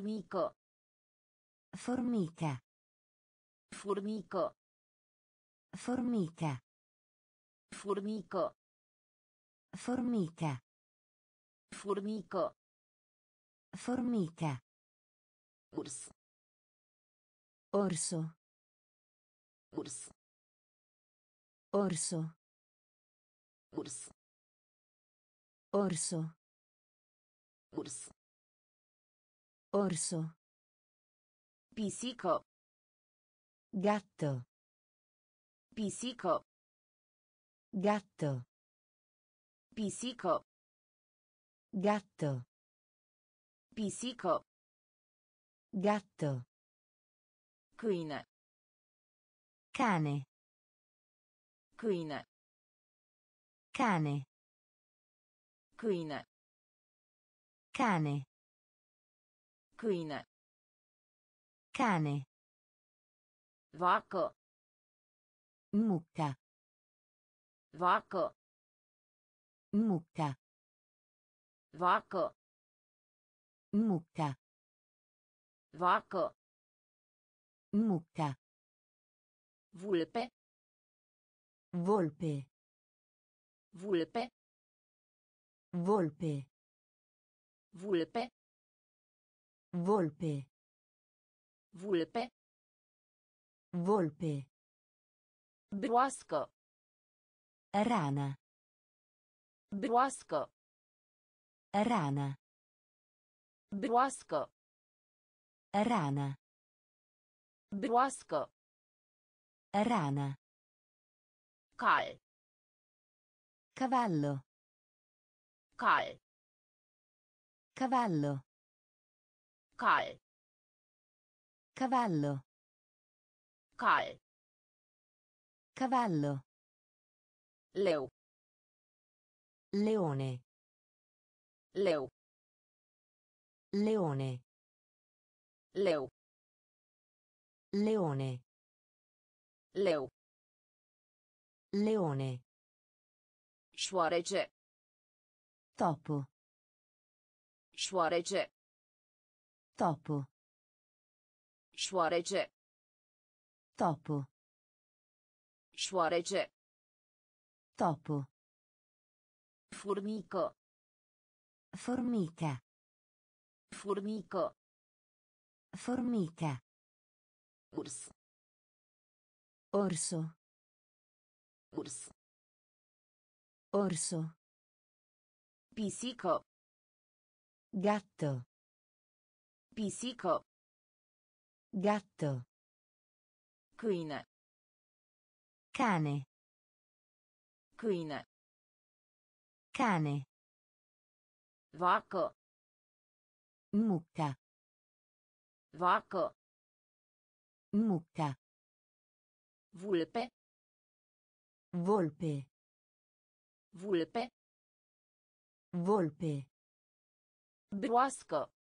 Formico. Formica. Formico. Formica. Formico. Formica. Formico. Formica. Urs. Orso. Urs. Orso. Urs. Orso. Urs. Orso. Pisico. Gatto. Pisico. Gatto. Pisico. Gatto. Pisico. Gatto. Câine. Cane. Câine. Cane. Câine. Cane. Câine. Cane. Vacă. Mucca. Vacă. Mucca. Vacă. Mucca. Vacă. Mucca. Vulpe. Volpe. Vulpe. Volpe. Vulpe. Volpe. Vulpe. Volpe. Broască. Rana. Broască. Rana. Broască. Rana. Broască. Rana. Cal. Cavallo. Cal. Cavallo. Cal. Cavallo. Cal. Cavallo. Leu. Leone. Leu. Leone. Leu. Leone. Leu. Leone. Șoarece. Topo. Șoarece. Topo. Șoarece. Topo. Șoarece. Topo. Formico. Formica. Formico. Formica. Urs. Orso. Urs. Orso. Pisico. Gatto. Pisico. Gatto. Câine. Cane. Câine. Cane. Vacă. Mucca. Vacă. Mucca. Vulpe. Volpe. Vulpe. Volpe. Broască.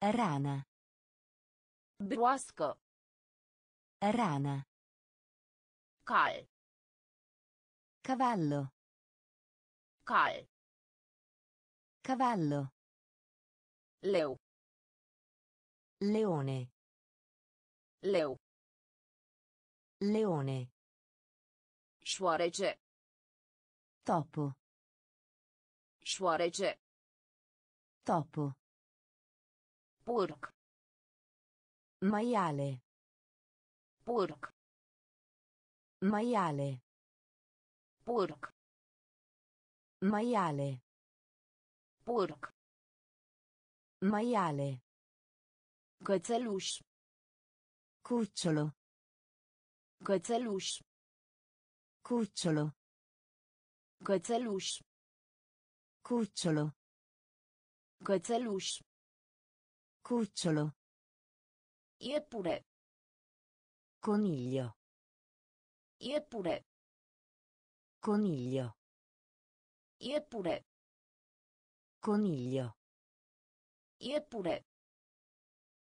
Rana. Broască. Rana. Cal. Cavallo. Cal. Cavallo. Leu. Leone. Leu. Leone. Șoarece. Topo. Șoarece. Topo. Porc. Maiale. Porc. Maiale. Porc. Maiale. Porc. Maiale. Cățeluș. Cucciolo. Cățeluș. Cucciolo. Cățeluș. Cucciolo. Cățeluș. Cucciolo. Iepure. Coniglio. Iepure. Coniglio. Iepure. Coniglio. Iepure.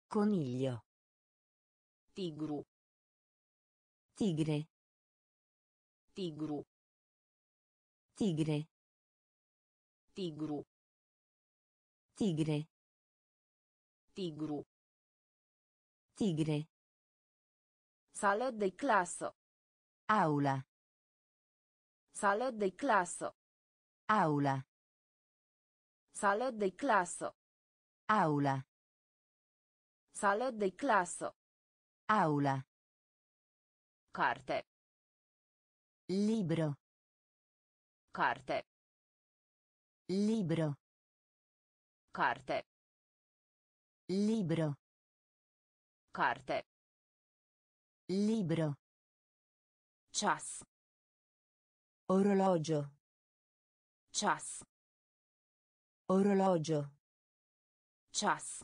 Coniglio. Tigru. Tigre. Tigru. Tigre. Tigru. Tigre. Tigru. Tigre. Sală de clasă. Aula. Sală de clasă. Aula. Sală de clasă. Aula. Sală de clasă. Aula. Carte. Libro. Carte. Libro. Carte. Libro. Carte. Libro. Ceas. Orologio. Ceas. Orologio. Ceas.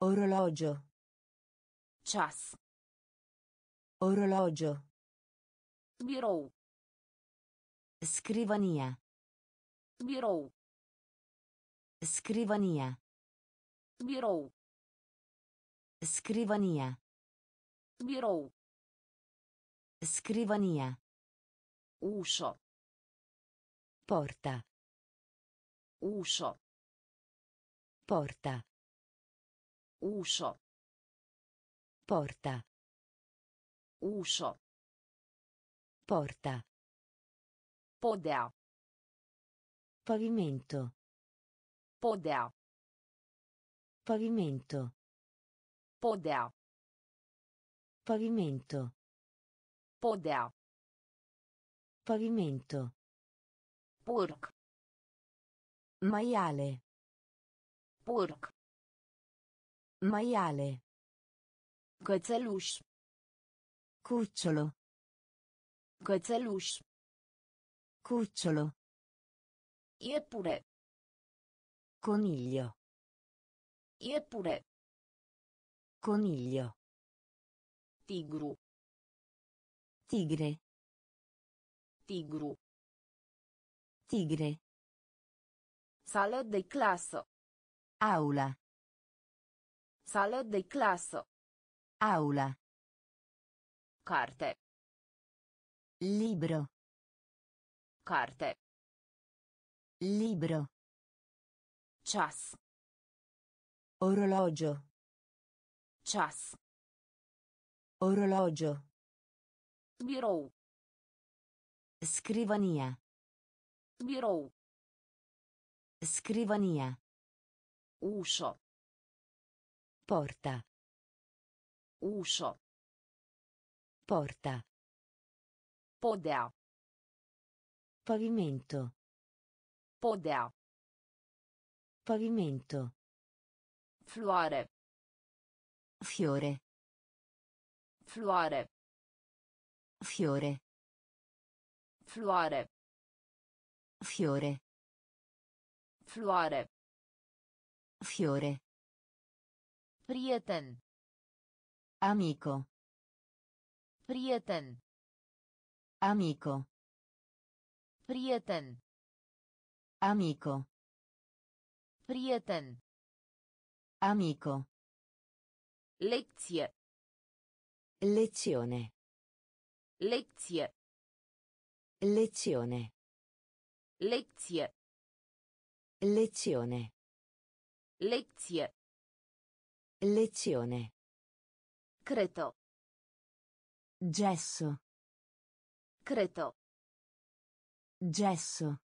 Orologio. Ceas. Orologio. Birou. Scrivania. Birou. Scrivania. Birou. Scrivania. Birou. Scrivania. Ușă. Porta. Ușă. Porta. Ușă. Porta. Ușă. Porta. Podea. Pavimento. Podea. Pavimento. Podea. Pavimento. Podea. Pavimento. Purc. Maiale. Purc. Maiale. Cățeluș. Cucciolo. Cățeluș. Cucciolo. Iepure. Coniglio. Iepure. Coniglio. Tigru. Tigre. Tigru. Tigre. Sală de clasă. Aula. Sală de clasă. Aula. Carte. Libro. Carte. Libro. Ceas. Orologio. Ceas. Orologio. Birou. Scrivania. Birou. Scrivania. Ușă. Porta. Ușă. Porta. Podea. Pavimento. Podea. Pavimento. Floare. Fiore. Floare. Fiore. Floare. Fiore. Floare. Fiore. Prieten. Amico. Prieten. Amico. Prieten. Amico. Prieten. Amico. Lecție. Lezione. Lecție. Lezione. Lecție. Lezione. Lecție. Lezione. Creto. Gesso. Creto. Gesso.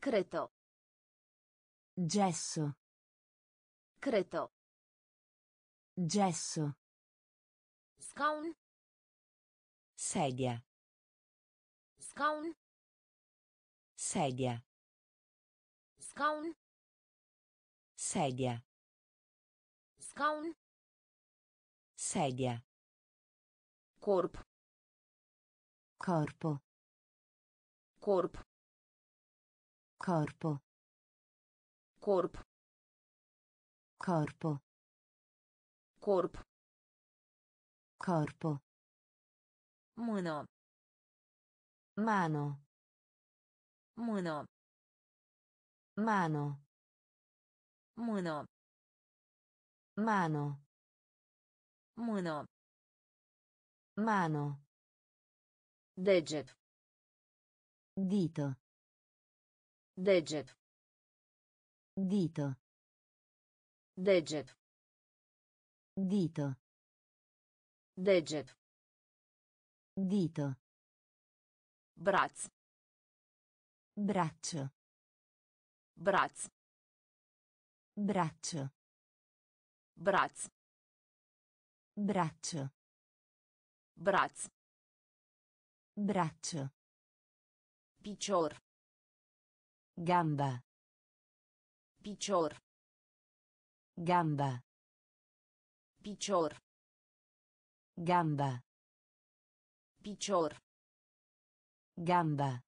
Creto. Gesso. Creto. Gesso. Scaun. Sedia. Scaun. Sedia. Scaun. Sedia. Scaun. Sedia. Corp. Corpo. Corp. Corpo. Corp. Corpo. Corp. Corpo. Mână. Mano. Mână. Mano. Mână. Mano. Mână. Mano. Deget. Dito. Deget. Dito. Deget. Dito. Deget. Dito. Braț. Braccio. Braț. Braccio. Braț. Braccio. Braț. Braccio. Picior. Gamba. Picior. Gamba. Picior. Gamba. Picior. Gamba.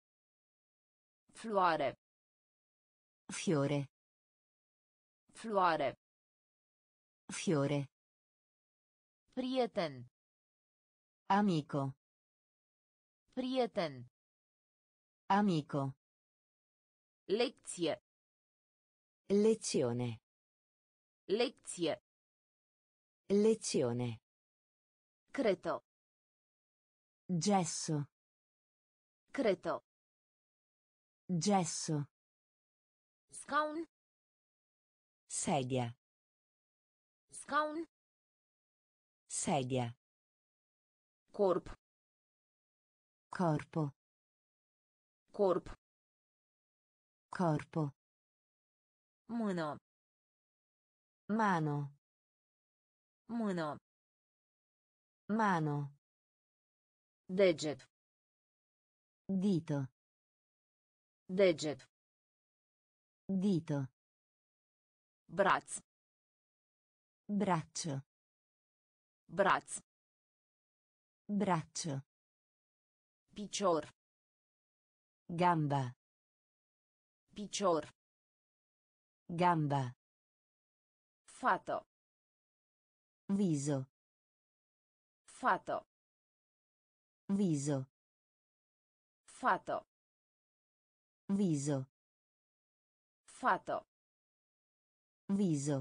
Floare. Fiore. Floare. Fiore. Prieten. Amico. Prieten. Amico. Lecție. Lezione. Lecție. Lezione. Creto. Gesso. Creto. Gesso. Scaun. Sedia. Scaun. Sedia. Corp. Corpo. Corp. Corpo. Mână. Mano. Mână. Mano. Deget. Dito. Deget. Dito. Braț. Braccio. Braț. Braccio. Picior. Gamba. Picior. Gamba. Fată. Viso. Fată. Viso. Fată. Viso. Fată. Viso.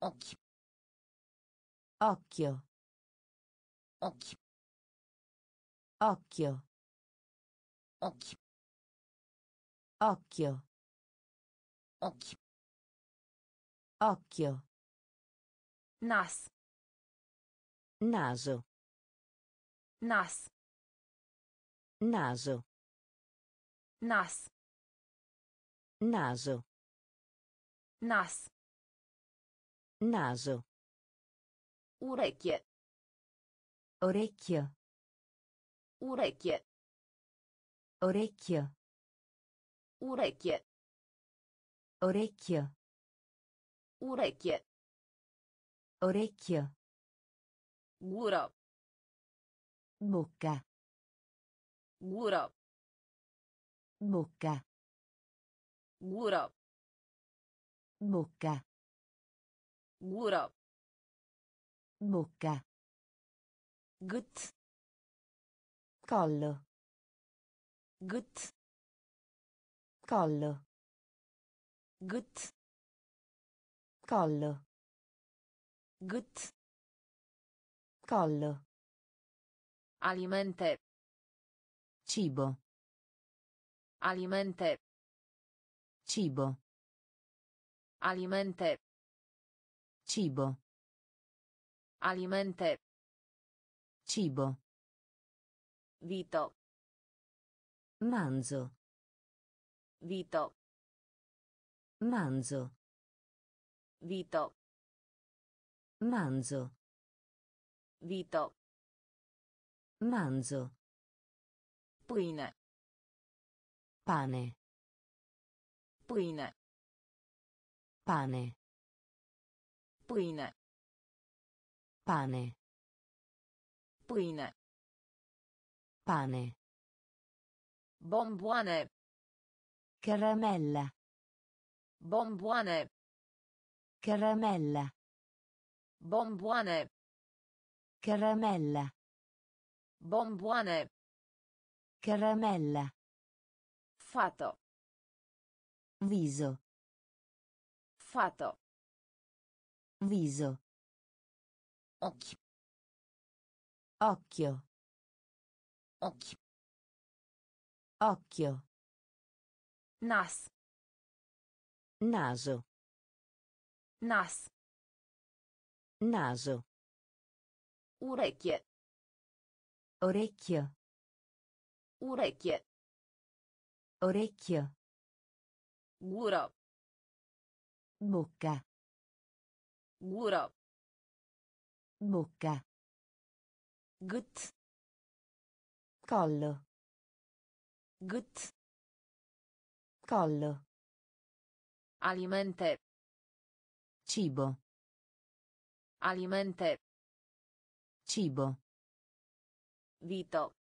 Occhi. Occhio. Occhi. Occhio. Occhi. Occhio. Occhi. Occhio. Nas. Naso. Nas. Naso. Nas. Naso. Nas. Naso. Urechie. Orecchio. Urechie. Orecchio. Urechie. Orecchio. Urechie. Orecchio. Gură. Bocca. Gură. Bocca. Gură. Bocca. Gură. Bocca. Gât. Collo. Gât. Collo. Gât. Collo. Gât. Collo. Alimente. Cibo. Alimente. Cibo. Alimente. Cibo. Alimente. Cibo. Vito. Manzo. Vito. Manzo. Vito. Manzo. Vito. Manzo. Pâine. Pane. Pâine. Pane. Pâine. Pane. Pâine. Pane. Bomboane. Caramella. Bomboane. Caramella. Bomboane. Caramella. Bomboane. Caramella. Fată. Viso. Fată. Viso. Occhi. Occhio. Occhi. Occhio. Nas. Naso. Nas. Naso. Urechie. Orecchio. Urechie. Orecchio. Gură. Bocca. Gură. Bocca. Gât. Collo. Gât. Collo. Alimente. Cibo. Alimente. Cibo. Vito.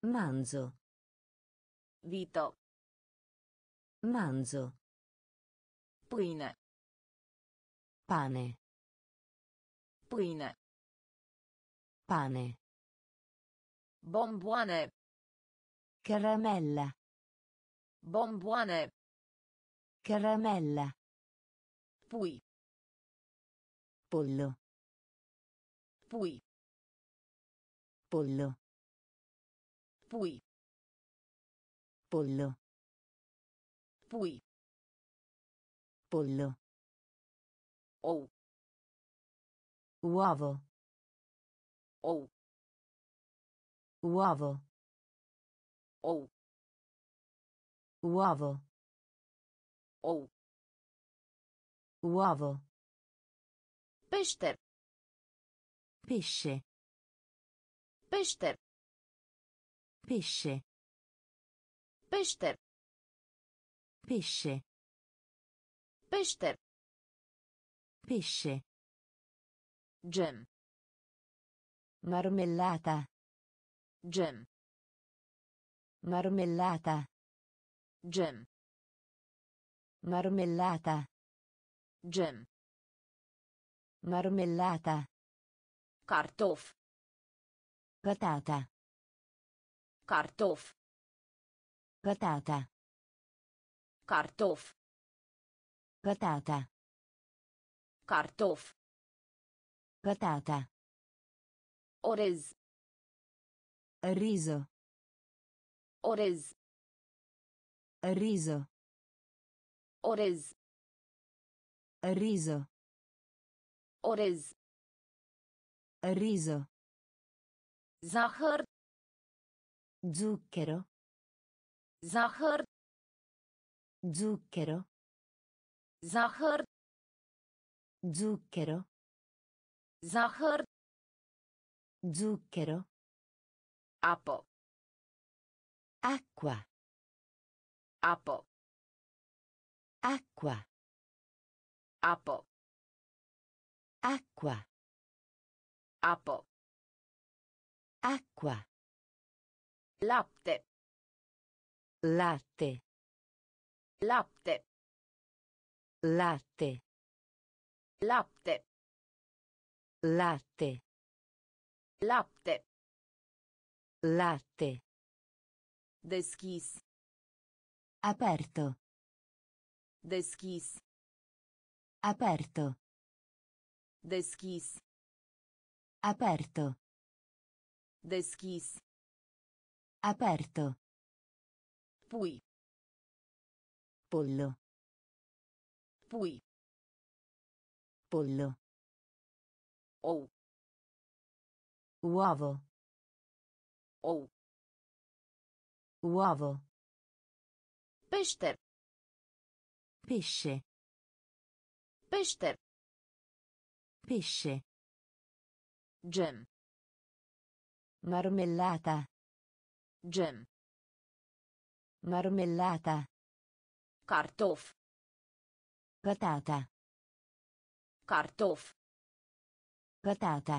Manzo. Vito. Manzo. Pâine. Pane. Pâine. Pane. Bomboane. Caramella. Bomboane. Caramella. Pui. Pollo. Pui. Pollo. Pui. Pollo. Pui. Pollo. Ou. Uovo. Ou. Uovo. Ou. Uovo. Ou. Uovo. Pește. Pesce. Pește. Pesce. Pește. Pesce. Pește. Pesce. Gem. Marmellata. Gem. Marmellata. Gem. Marmellata. Gem. Marmellata. Cartof. Patata. Cartof. Patata. Cartof. Patata. Cartof. Patata. Orez. Riso. Orez. Riso. Orez. Riso. Orez. Riso. Zahăr. Zucchero. Zahăr. Zucchero. Zahăr. Zucchero. Zahăr. Zucchero. Apă. Acqua. Apă. Acqua. Apă. Acqua. Apă. Acqua. Lapte. Latte. Lapte. Latte. Lapte. Latte. Lapte. Latte. Deschis. Aperto. Deschis. Aperto. Deschis. Aperto. Deschis. Aperto. Pui. Pollo. Pui. Pollo. Ou. Uovo. Ou. Uovo. Pește. Pesce. Pește. Pesce. Gem. Marmellata. Gem. Marmellata. Cartof. Patata. Cartof. Patata.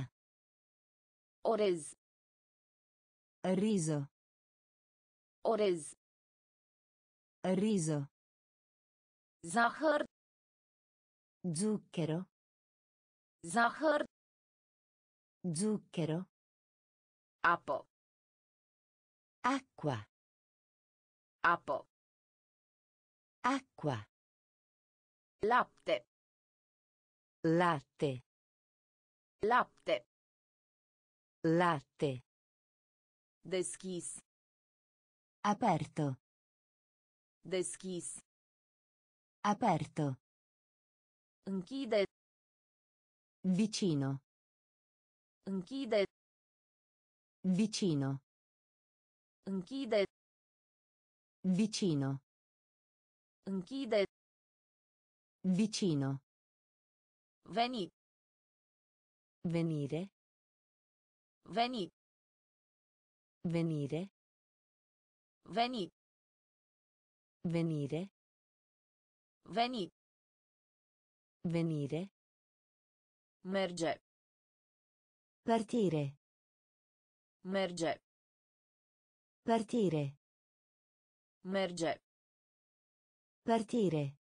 Orez. Riso. Orez. Riso. Zahăr. Zucchero. Zahăr. Zucchero. Apă. Acqua. Apă. Acqua. Lapte. Latte. Lapte. Latte. Deschis. Aperto. Deschis. Aperto. Închide. Vicino. Închide. Vicino. Închide. Vicino. Închide. Vicino. Veni. Venire. Veni. Venire. Veni. Venire. Veni. Venire. Merge. Partire. Merge. Partire. Merge. Partire.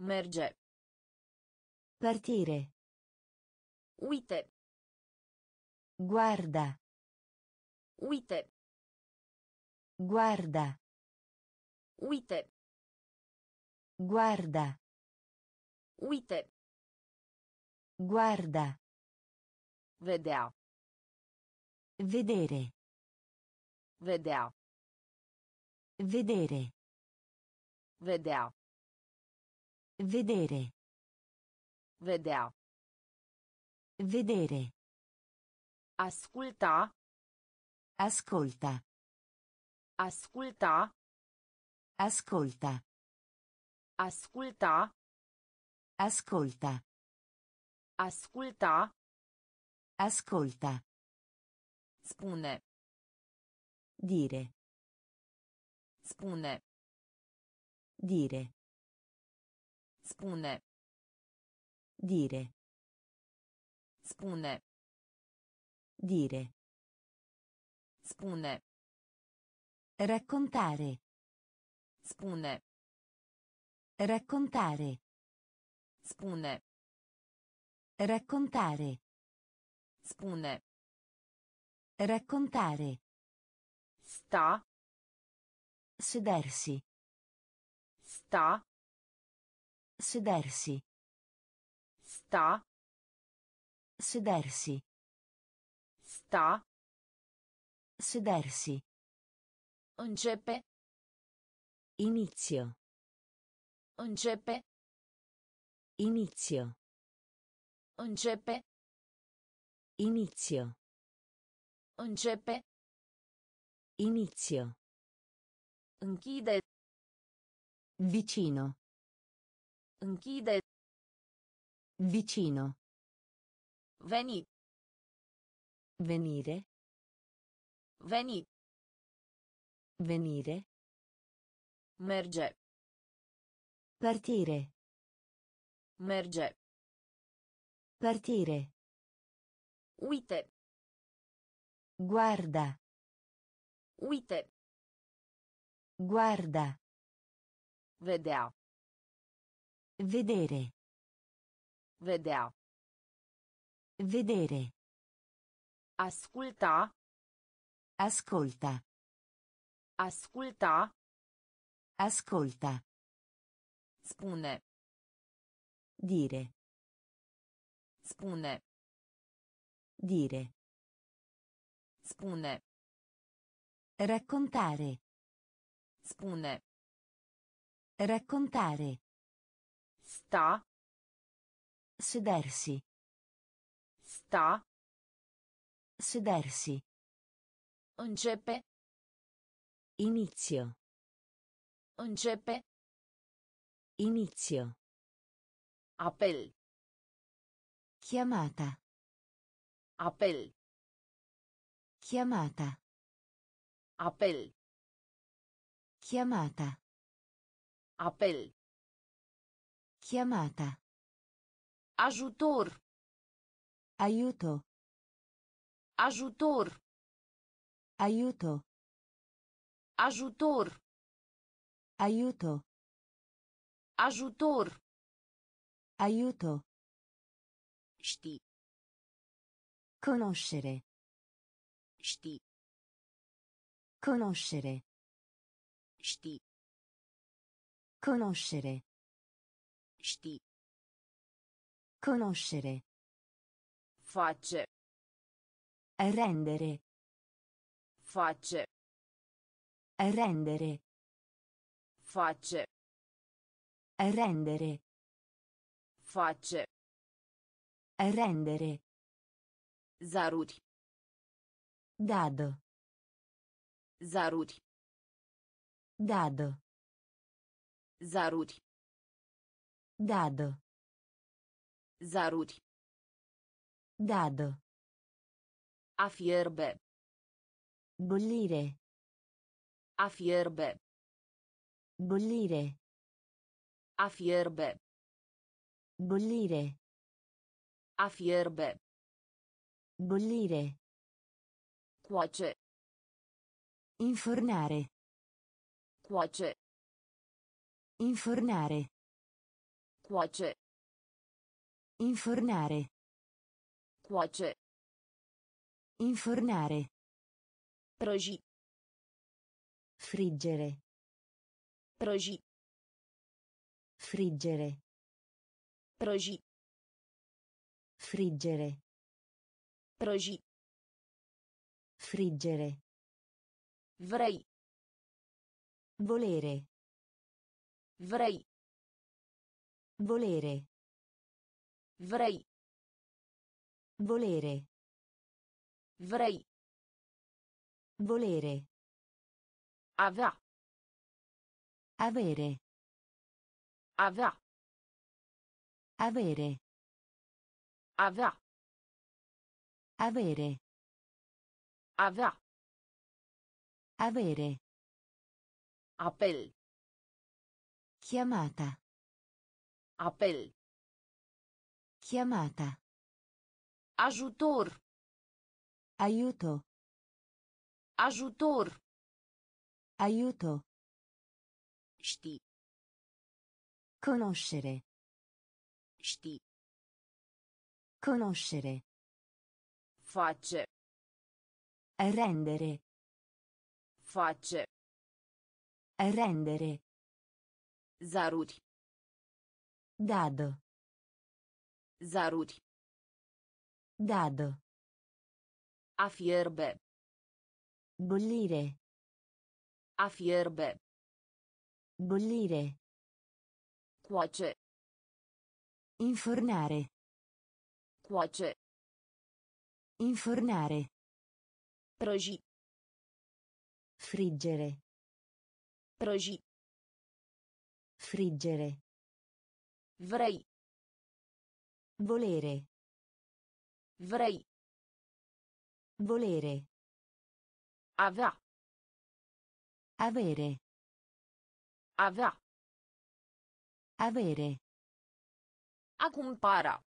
Merge. Partire. Uite. Guarda. Uite. Guarda. Uite. Guarda. Uite. Guarda. Vedea. Vedere. Vedea. Vedere. Vedea. Vedere. Vedea. Vedere. Asculta. Ascolta. Asculta. Ascolta. Asculta. Ascolta. Asculta. Ascolta. Spune. Dire. Spune. Dire. Spune. Dire. Spune. Dire. Spune. Raccontare. Spune. Raccontare. Spune. Raccontare. Spune. Raccontare. Sta. Sedersi. Sta. Sedersi. Sta. Sedersi. Sta. Sedersi. Începe. Inizio. Începe. Inizio. Începe. Inizio. Începe. Inizio. Închide. Vicino. Închide. Vicino. Veni. Venire. Veni. Venire. Merge. Partire. Merge. Partire. Uite. Guarda. Uite. Guarda. Vedea. Vedere. Vedea. Vedere. Asculta. Ascolta. Asculta. Ascolta. Spune. Dire. Spune. Dire. Spune. Raccontare. Spune. Raccontare. Sta. Sedersi. Sta. Sedersi. Începe. Inizio. Începe. Inizio. Apel. Chiamata. Apel. Chiamata. Apel. Chiamata. Apel. Chiamata. Ajutor. Aiuto. Ajutor. Aiuto. Ajutor. Aiuto. Ajutor. Aiuto. Ști. Conoscere. Ști. Conoscere. Ști. Conoscere. Ști. Conoscere. Face. Rendere. Face. Rendere. Face. Rendere. Face. Rendere. Zaruri. Dado. Zaruri. Dado. Zaruri. Dado. Zaruri. Dado. A fierbe. Bollire. A fierbe. Bollire. A fierbe. Bollire. A fierbe. Bollire. Cuoce. Infornare. Cuoce. Infornare. Cuoce. Infornare. Cuoce. Infornare. Prăji. Friggere. Prăji. Friggere. Prăji. Friggere. Prăji. Friggere. Vrei. Volere. Vrei. Volere. Vrei. Volere. Vrei. Volere. Avea. Avere. Avea. Avere. Avea. Avere. Avea. Avere. Apel. Chiamata. Apel. Chiamata. Ajutor. Aiuto. Ajutor. Aiuto. Ști. Conoscere. Ști. Conoscere. Face. Rendere. Face. Rendere. Zaruri. Dado. Zaruri. Dado. A fierbe. Bollire. A fierbe. Bollire. Cuoce. Infornare. Cuoce. Infornare. Prăji. Friggere. Prăji. Friggere. Vrei. Volere. Vrei. Volere. Avea. Avere. Avea. Avere. A cumpara.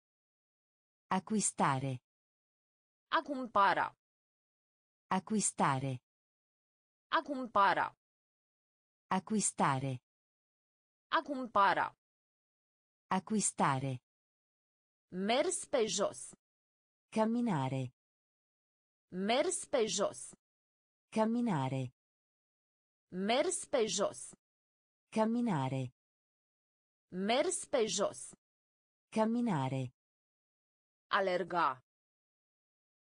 Acquistare. A cumpara. Acquistare. A cumpara. Acquistare. A cumpara. Acquistare. Mers pe jos. Camminare. Mers pe jos. Camminare. Mers pe jos. Camminare. Mers pe jos. Camminare. Alerga.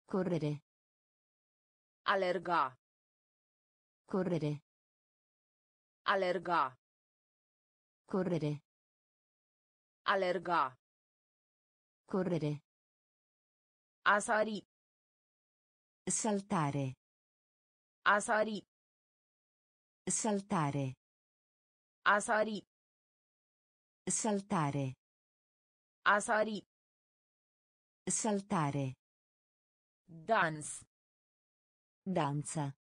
Correre. Alerga. Correre. Alerga. Correre. Alerga. Correre. A sari. Saltare. A sari. Saltare. A sari. Saltare. A sari. Saltare. Dans. Danza.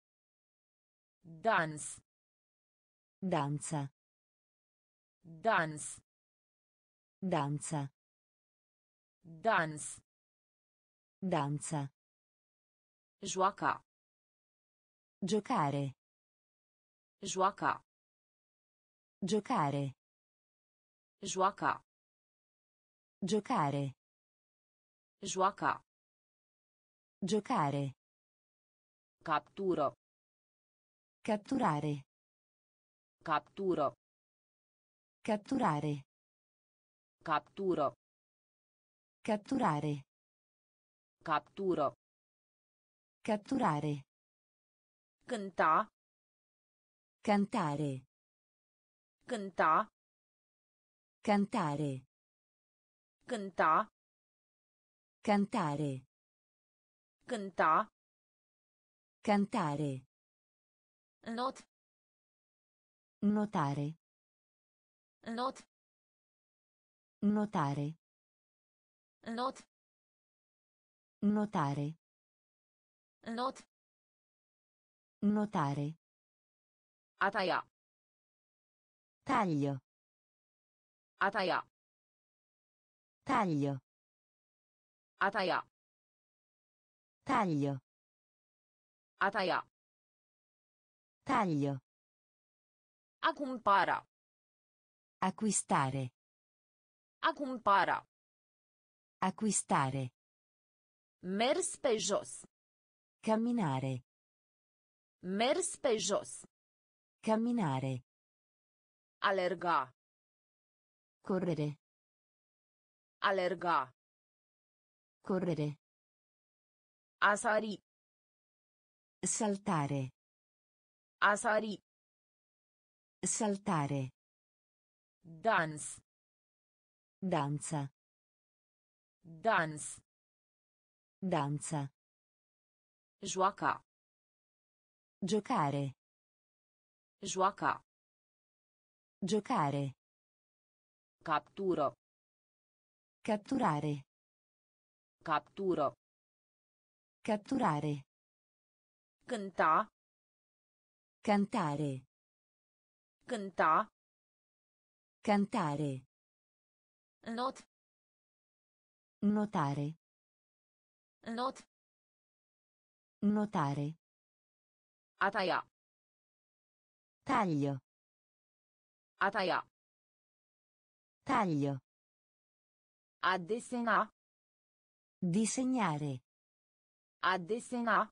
Dans. Danza. Dans. Danza. Dans. Danza. Joaca. Giocare. Joaca. Giocare. Joaca. Giocare. Joaca. Giocare. Captură. Catturare. Captură. Catturare. Captură. Catturare. Captură. Catturare. Cânta. Cantare. Cânta. Cantare. Cânta. Cantare. Cânta. Cantare. Not. Notare. Not. Notare. Not. Notare. Not. Notare. A taia. Taglio. A taia. Taglio. A taia. Taglio. A taia. Taglio. A cumpara. Acquistare. A cumpara. Acquistare. Mers pe jos. Camminare. Mers pe jos. Camminare. Alerga. Correre. Alerga. Correre. A sari. Saltare. A sari. Saltare. Dans. Danza. Dans. Danza. Joaca. Giocare. Joaca. Giocare. Captură. Catturare. Captură. Catturare. Cânta. Cantare. Cânta. Cantare. Not. Notare. Not. Notare. A taia. Taglio. A taia. Taglio. A desena. Disegnare. A desena.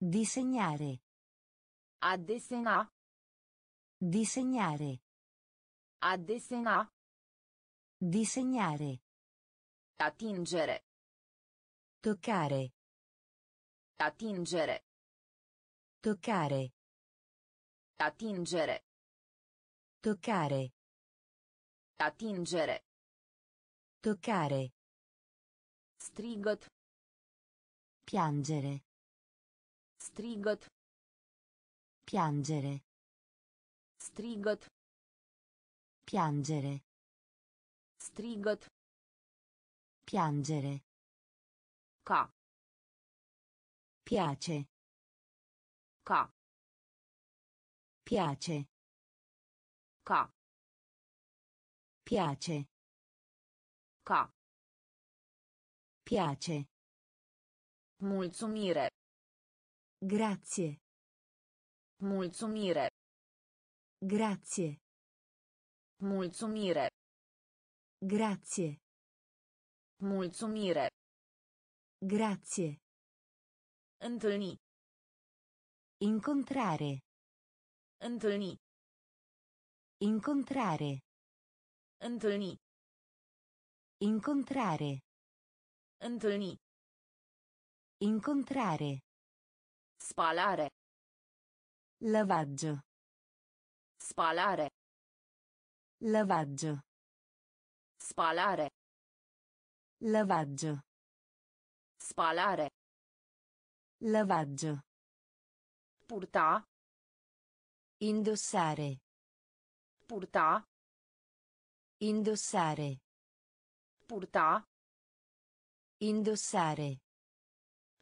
Disegnare. A desena. Disegnare. A desena. Disegnare. Atingere. Toccare. Atingere. Toccare. Atingere. Toccare. Atingere. Toccare. Strigăt. Piangere. Strigăt. Piangere. Strigăt. Piangere. Strigăt. Piangere. Ca. Piace. Ca. Piace. Ca. Piace. Ca. Piace. Mulțumire. Grazie. Mulțumire. Grazie. Mulțumire. Grazie. Mulțumire. Grazie. Întâlni. Incontrare. Întâlni. Incontrare. Întâlni. Incontrare. Întâlni. Incontrare. Spalare. Lavaggio. Spalare. Lavaggio. Spalare. Lavaggio. Spalare. Lavaggio. Purta. Indossare. Purta. Indossare. Purta. Indossare.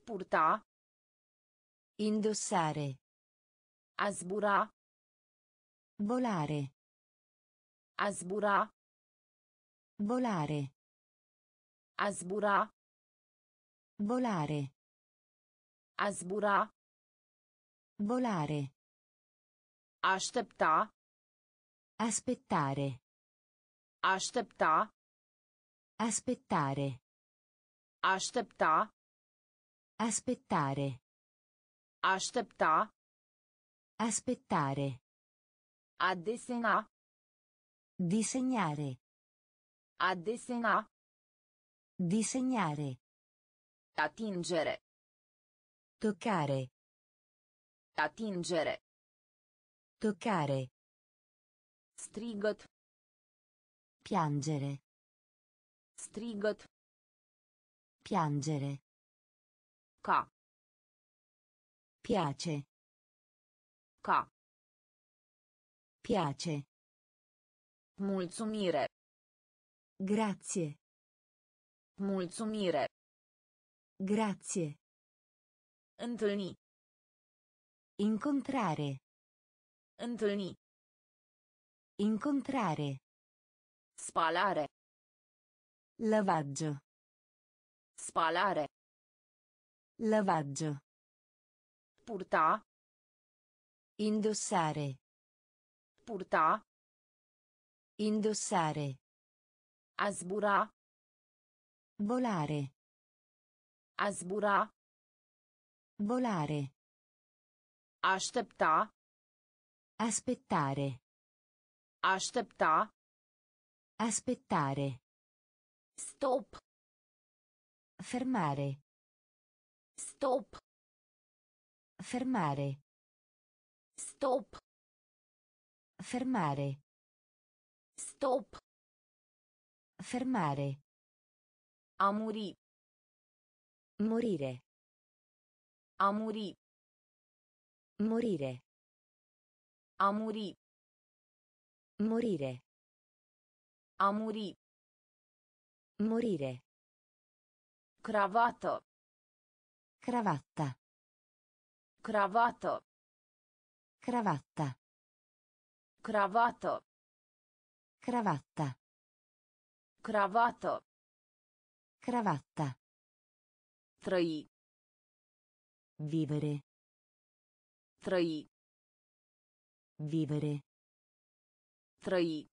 Purta. Indossare. A zbura. Volare. A zbura. Volare. A zbura. Volare. A zbura. Volare. Aștepta. Aspettare. Aștepta. Aspettare. Aștepta. Aspettare. Aștepta. Aspettare. A desena. Disegnare. A desena. Disegnare. Atingere. Toccare. Atingere. Strigăt. Piangere. Ca. Piace. Ca. Piace. Mulțumire. Grazie. Mulțumire. Grazie. Întâlni. Incontrare. Întâlni. Incontrare. Spalare. Lavaggio. Spalare. Lavaggio. Purta. Indossare. Purta. Indossare. A zbura. Volare. A zbura. Volare. Aștepta. Aspettare. Aștepta. Aspettare. Stop. Fermare. Stop. Fermare. Stop. Fermare. Stop. Fermare. A muri. Morire. A muri. Morire. A muri. Morire. A muri. Morire. Cravată. Cravatta. Cravată. Cravatta. Cravată. Cravatta. Cravată. Cravatta. Trăi. Vivere. Trăi. Vivere. Trăi.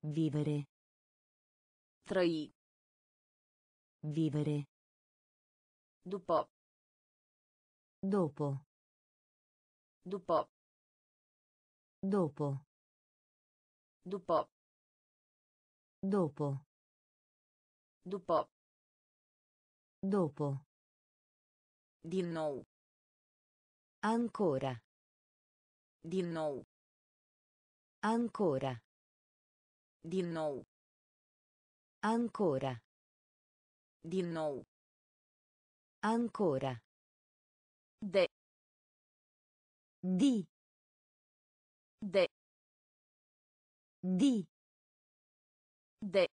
Vivere. Trăi. Vivere. După. Dopo. După. Dopo. După. Dopo. După. Dopo. Din nou. Ancora. Din nou. Ancora. Din nou. Ancora. Din nou. Ancora. De. Di. De. Di. De.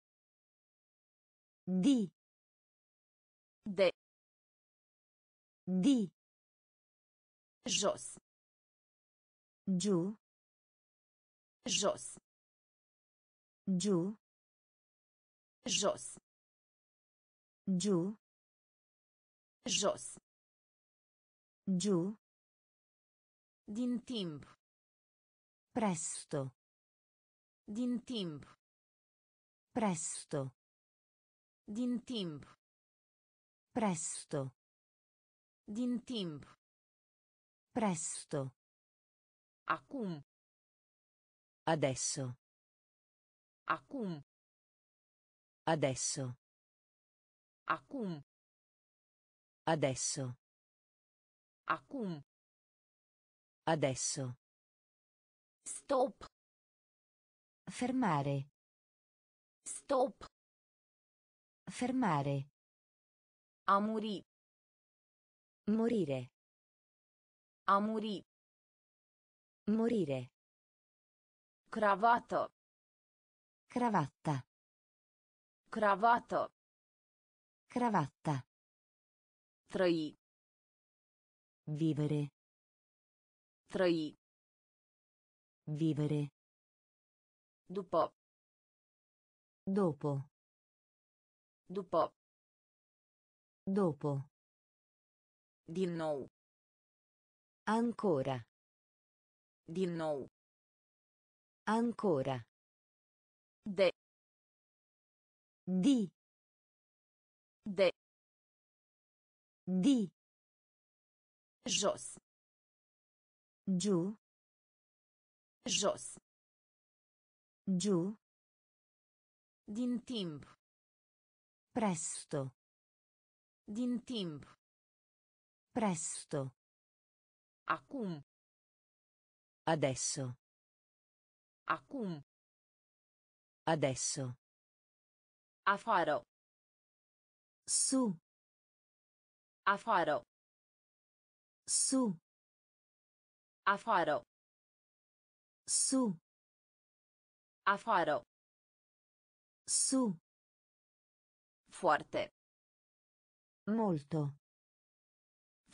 Di. De. Di. Jos. Giù. Jos. Giù. Jos. Giù. Jos. Giù. Din timp. Presto. Din timp. Presto. Din timp. Presto. Din timp. Presto. Acum. Adesso. Acum. Adesso. Acum. Adesso. Acum. Adesso. Stop. Fermare. Stop. Fermare. A muri. Morire. A muri. Morire. Cravată. Cravatta. Cravată. Cravatta. Trăi. Vivere. Trăi. Vivere. După. Dopo. După. Dopo. Din nou. Ancora. Din nou. Ancora. De. Di. De. Di. Jos. Giù. Jos. Giù. Din timp. Presto. Din timp. Presto. Acum. Adesso. Acum. Adesso. Afară. Su. Afară. Su. Afară. Su. Afară. Su. Foarte. Molto.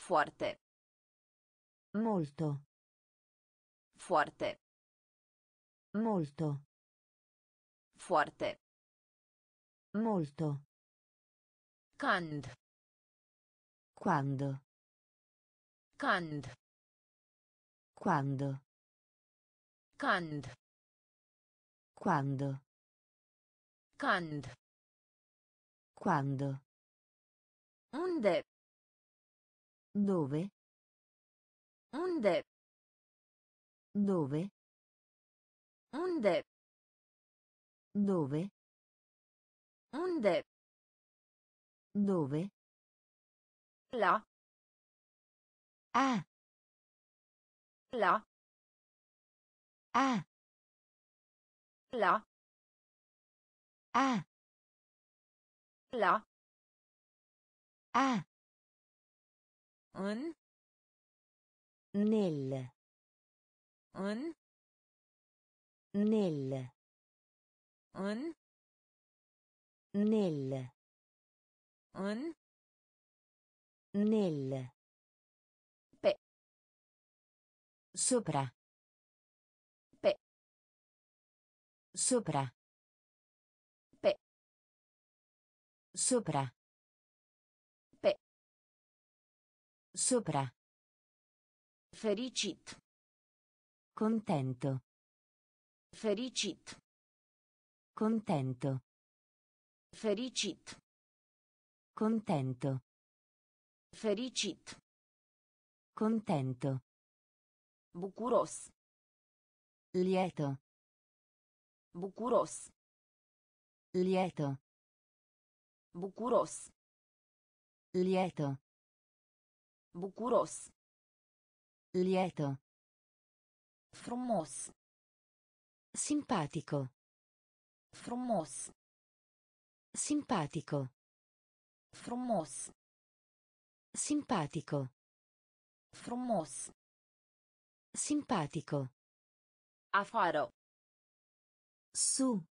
Foarte. Molto. Foarte. Molto. Foarte. Molto. Cand. Quando. Cand. Quando. Cand. Quando. Cand. Quando. Unde? Dove? Unde? Dove? Unde? Dove? Unde? Dove? La. Ah, La. ah, La. ah, La. ah. În. Nel. În. Nel. În. Nel. În. Nel. Pe. Sopra. Pe. Sopra. Pe. Sopra. Pe. Sopra. Fericit. Contento. Fericit. Contento. Fericit. Contento. Fericit. Contento. Bucuros. Lieto. Bucuros. Lieto. Bucuros. Lieto. Bucuros. Lieto. Frumos. Simpatico. Frumos. Simpatico. Frumos. Simpatico. Frumos. Simpatico. Afară. Su.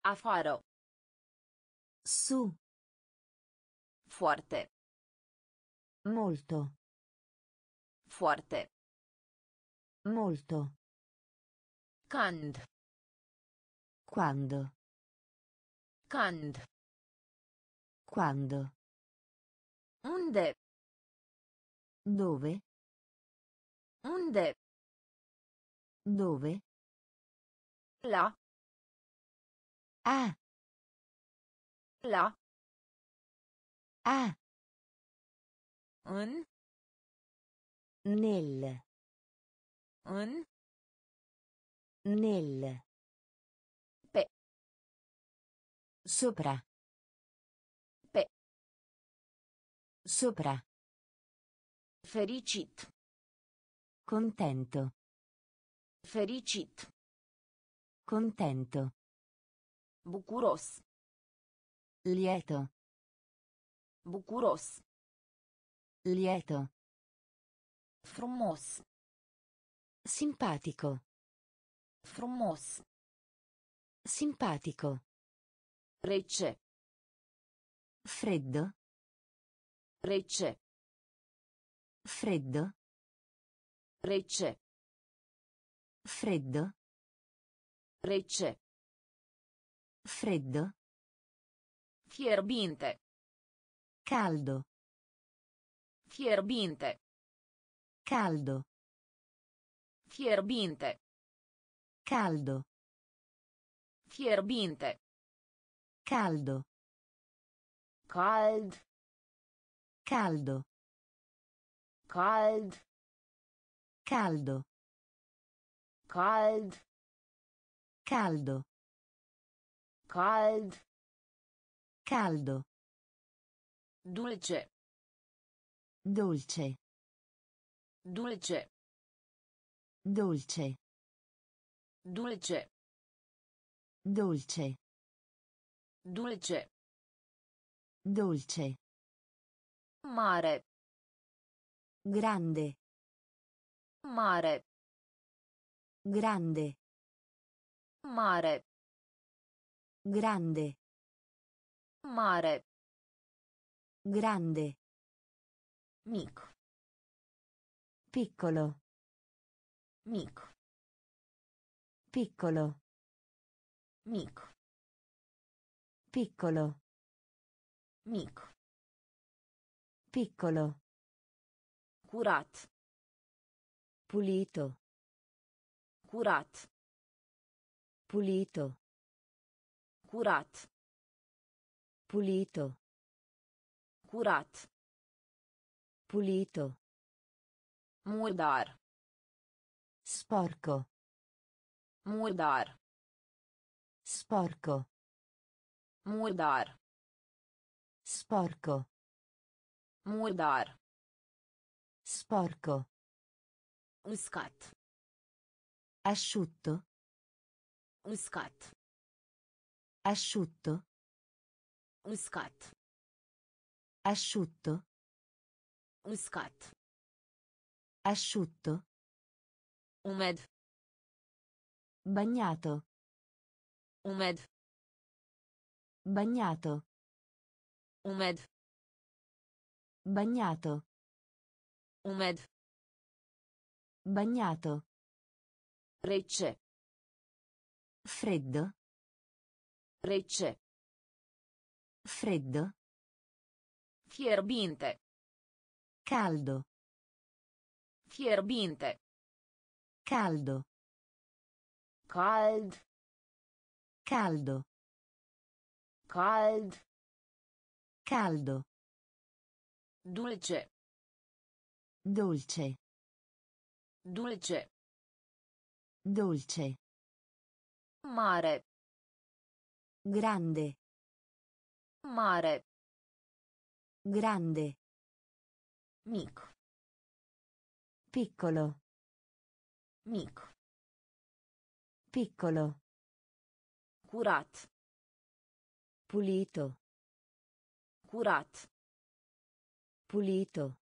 Afară. Su. Foarte. Molto. Foarte. Molto. Cand. Quando. Cand. Quando. Unde? Dove? Unde? Dove? La. Ah, La. ah. În. Nel. În. Nel. Sopra. Pe. Sopra. Fericit. Contento. Fericit. Contento. Bucuros. Lieto. Bucuros. Lieto. Frumos. Simpatico. Frumos. Simpatico. Rece. Freddo. Rece. Freddo. Rece. Freddo. Rece. Freddo. Fierbinte. Caldo. Fierbinte. Caldo. Fierbinte. Caldo. Fierbinte. Caldo. Cald. Caldo. Cald. Caldo. Cald. Caldo. Cald. Caldo. Dulce. Dolce. Dulce. Dolce. Dulce. Dolce. Dulce. Dolce. Mare. Grande. Mare. Grande. Mare. Grande. Mare. Grande. Mico. Piccolo. Mico. Piccolo. Mico. Piccolo. Mico. Piccolo. Curat. Pulito. Curat. Pulito. Curat. Pulito. Curat. Pulito. Murdar. Sporco. Murdar. Sporco. Murdar. Sporco. Murdar. Sporco. Uscat. Asciutto. Uscat. Asciutto. Uscat. Asciutto. Uscat. Asciutto. Umed. Bagnato. Umed. Bagnato. Umed. Bagnato. Umed. Bagnato. Rece. Freddo. Rece. Freddo. Fierbinte. Caldo. Fierbinte. Caldo. Cald. Caldo. Cald. Caldo. Dulce. Dolce. Dulce. Dolce. Mare. Grande. Mare. Grande. Mico. Piccolo. Mico. Piccolo. Curat. Pulito. Curat. Pulito.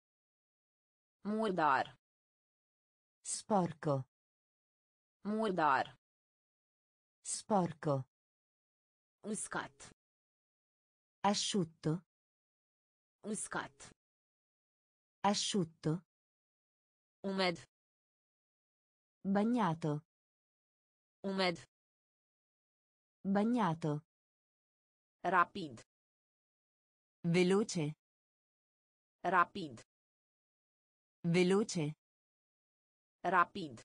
Murdar. Sporco. Murdar. Sporco. Uscat. Asciutto. Uscat. Asciutto. Umed. Bagnato. Umed. Bagnato. Rapid. Veloce. Rapid. Veloce. Rapid.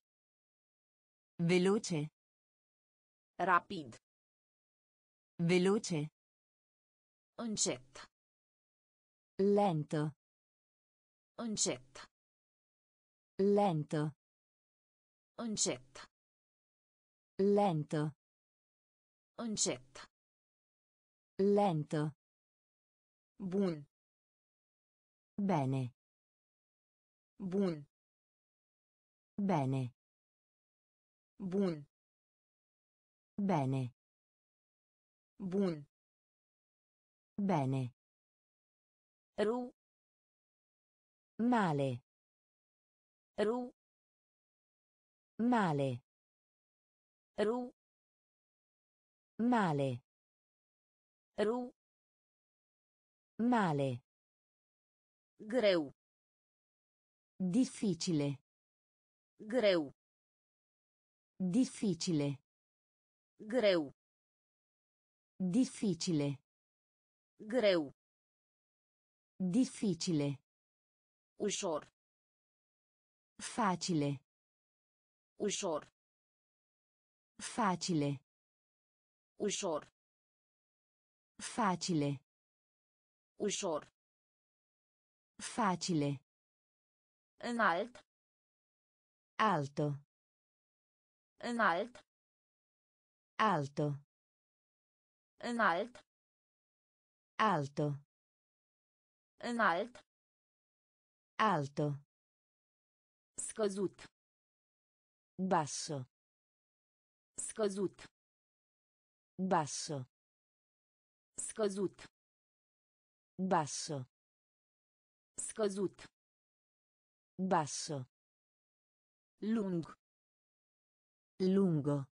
Veloce. Rapid. Veloce. Încet. Lento. Încet. Lento. Încet. Lento. Încet. Lento. Bun. Bene. Bun. Bene. Bun. Bene. Bun. Bene. Ru. Male. Ru. Male. Ru. Male. Ru. Male. Greu. Difficile. Greu. Difficile. Greu. Difficile. Greu. Difficile. Ușor. Facile. Ușor. Facile. Ușor. Facile. Ușor. Facile. Înalt. Alto. Înalt. Alto. Înalt. Alto. Înalt. Alto. Scăzut. Basso. Scăzut. Basso. Scăzut. Basso. Scăzut. Basso. Lung. Lungo.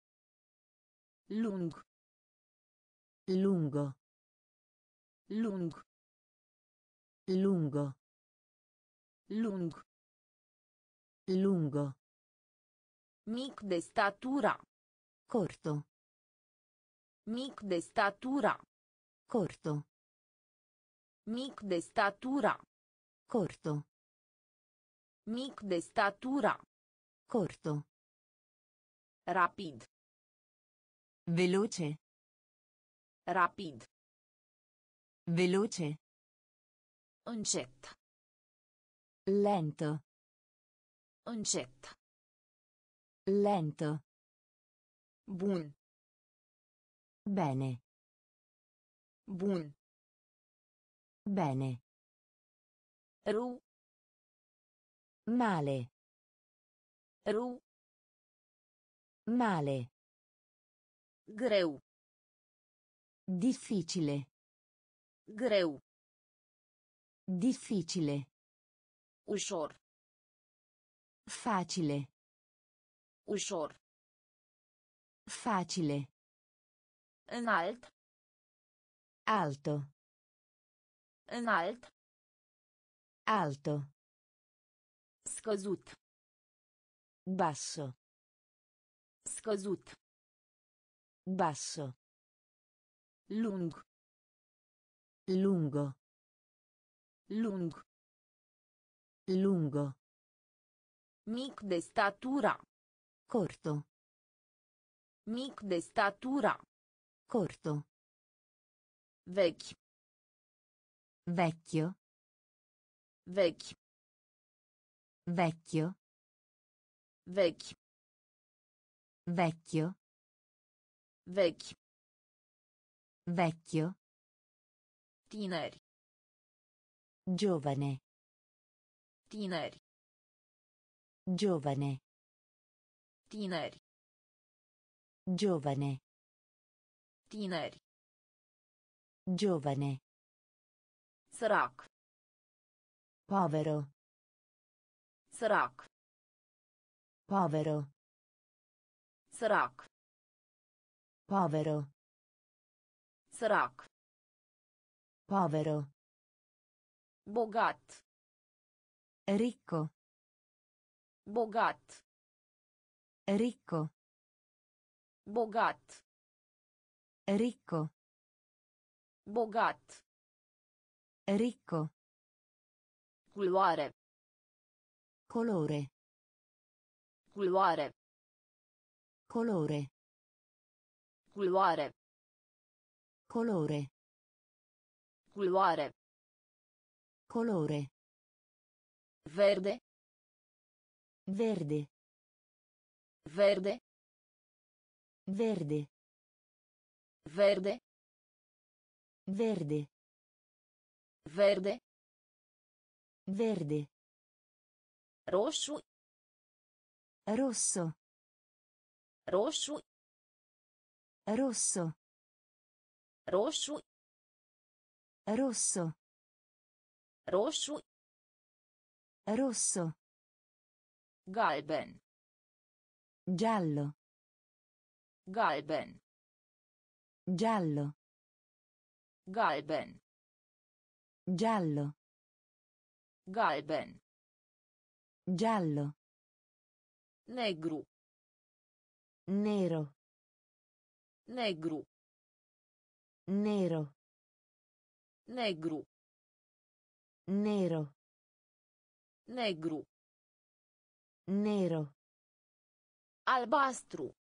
Lung. Lungo. Lung. Lungo. Lung. Lungo. Mic de statura. Corto. Mic de statura. Corto. Mic de statura. Corto. Mic de statura. Corto. Rapid. Veloce. Rapid. Veloce. Încet. Lento. Încet. Lento. Bun. Bene. Bun. Bene. Ru. Male. Ru. Male. Greu. Difficile. Greu. Difficile. Ușor. Facile. Ușor. Facile. Înalt. Alto. Înalt. Alto. Scăzut. Basso. Scăzut. Basso. Lung. Lungo. Lung. Lungo. Mic de statura. Corto. Mic de statura. Corto. Vechi. Vecchio. Vechi. Vecchio. Vechi. Vecchio. Vechi. Vecchio. Tineri. Giovane. Tineri. Giovane. Tineri. Giovane. Tineri. Giovane. Sărac. Povero. Sărac. Povero. Sărac. Povero. Sărac. Povero. Bogat. Ricco. Bogat. Ricco. Bogat. Ricco. Bogat. Ricco. Culoare. Colore. Culoare. Colore. Culoare. Colore. Culoare. Colore. Verde. Verde. Verde. Verde. Verde. Verde. Verde. Verde. Roșu. Rosso. Roșu. Rosso. Roșu. Rosso. Roșu. Rosso. Galben. Giallo. Galben. Giallo. Galben. Giallo. Galben. Giallo. Negru. Nero. Negru. Nero. Negru. Nero. Negru. Nero. Albastru.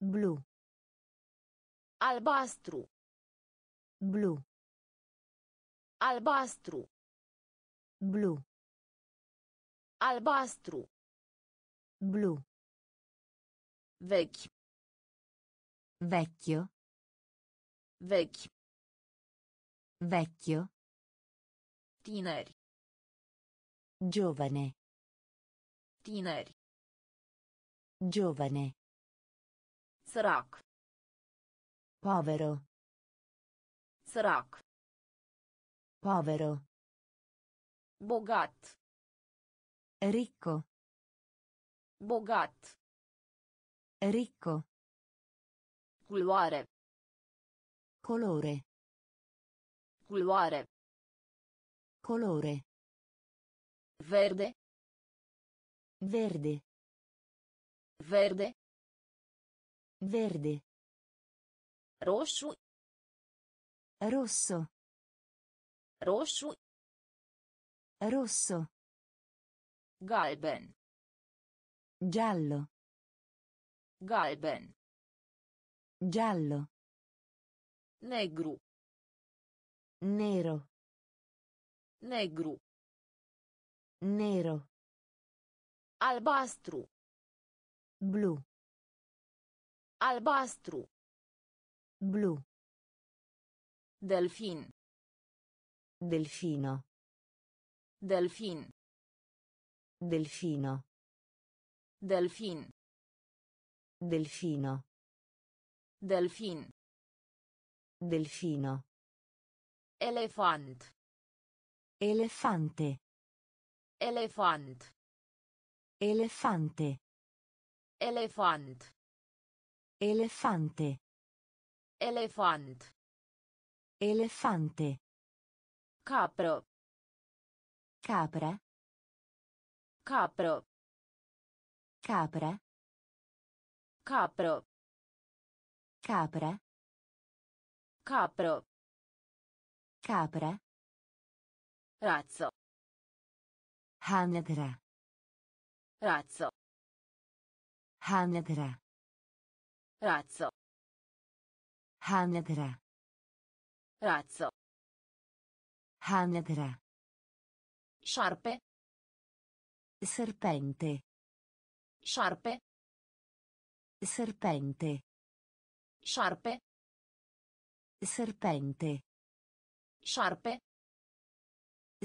Blu. Albastru. Blu. Albastru. Blu. Albastru. Blu. Vechi. Vecchio. Vechi. Vecchio. Tineri. Giovane. Tineri. Giovane. Sărac. Povero. Sărac. Povero. Bogat. Ricco. Bogat. Ricco. Culoare. Colore. Culoare. Colore. Verde. Verde. Verde. Verde. Roșu. Rosso. Roșu. Rosso. Galben. Giallo. Galben. Giallo. Negru. Nero. Negru. Nero. Albastru. Blu. Albastru. Blu. Delfin. Delfino. Delfin. Delfino. Delfin. Delfino. Delfin. Delfino. Elefant. Elefante. Elefant. Elefante. Elefant. Elefante. Elefant. Elefante. Capră. Capra. Capră. Capra. Capră. Capra. Capră. Capra. Razzo. Hanedra. Razzo. Hanedra. Razzo. Hanedra. Razzo. Hanedra. Șarpe. Serpente. Șarpe. Serpente. Șarpe. Serpente. Șarpe.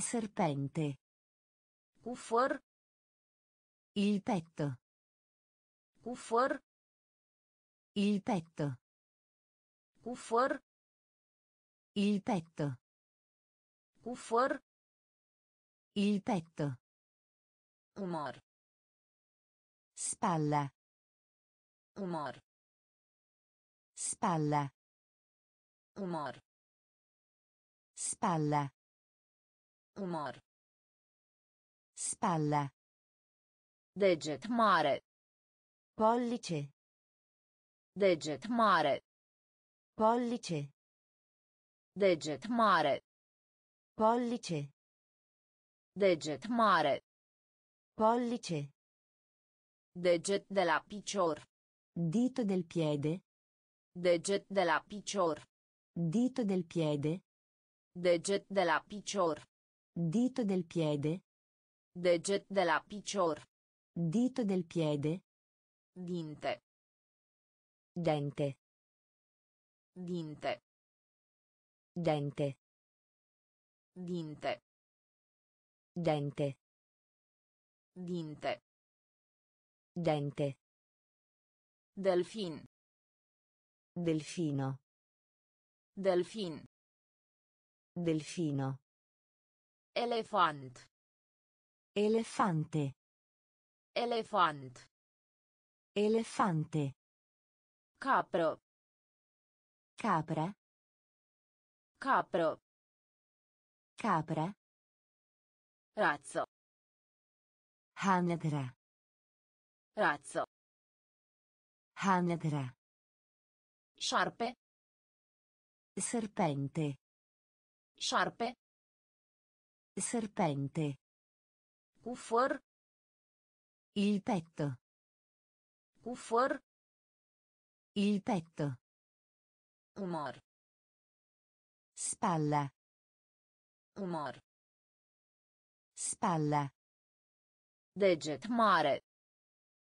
Serpente. Cu făr. Il petto. Cu făr. Il petto. Cu făr. Il petto. Cu făr. Il petto. Umor. Spalla. Umor. Spalla. Umor. Spalla. Umor. Spalla. Deget mare. Pollice. Deget mare. Pollice. Deget mare. Pollice. Deget mare. Pollice. Deget de la picior. Dito del piede. Deget de la picior. Dito del piede. Deget de la picior. Dito del piede. Deget de la picior. Dito del piede. Dinte. Dente. Dinte. Dente. Dinte. Dente. Dinte. Dente. Delfin. Delfino. Delfin. Delfino. Elefant. Elefante. Elefant. Elefante. Capră. Capra. Capră. Capra. Razzo. Hanedra. Razzo. Hanedra. Șarpe. Serpente. Șarpe. Serpente. Cu făr. Il petto. Cu făr. Il petto. Umor. Spalla. Umor. Spalla. Deget mare.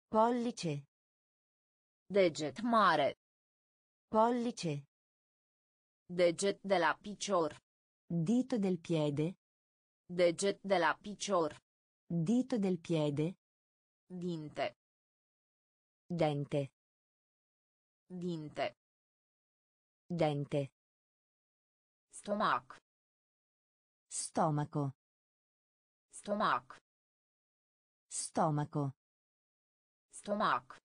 Pollice. Deget mare. Pollice. Deget de la picior. Dito del piede. Deget de la picior. Dito del piede. Dinte. Dente. Dinte. Dente. Stomac. Stomaco. Stomac. Stomaco. Stomac.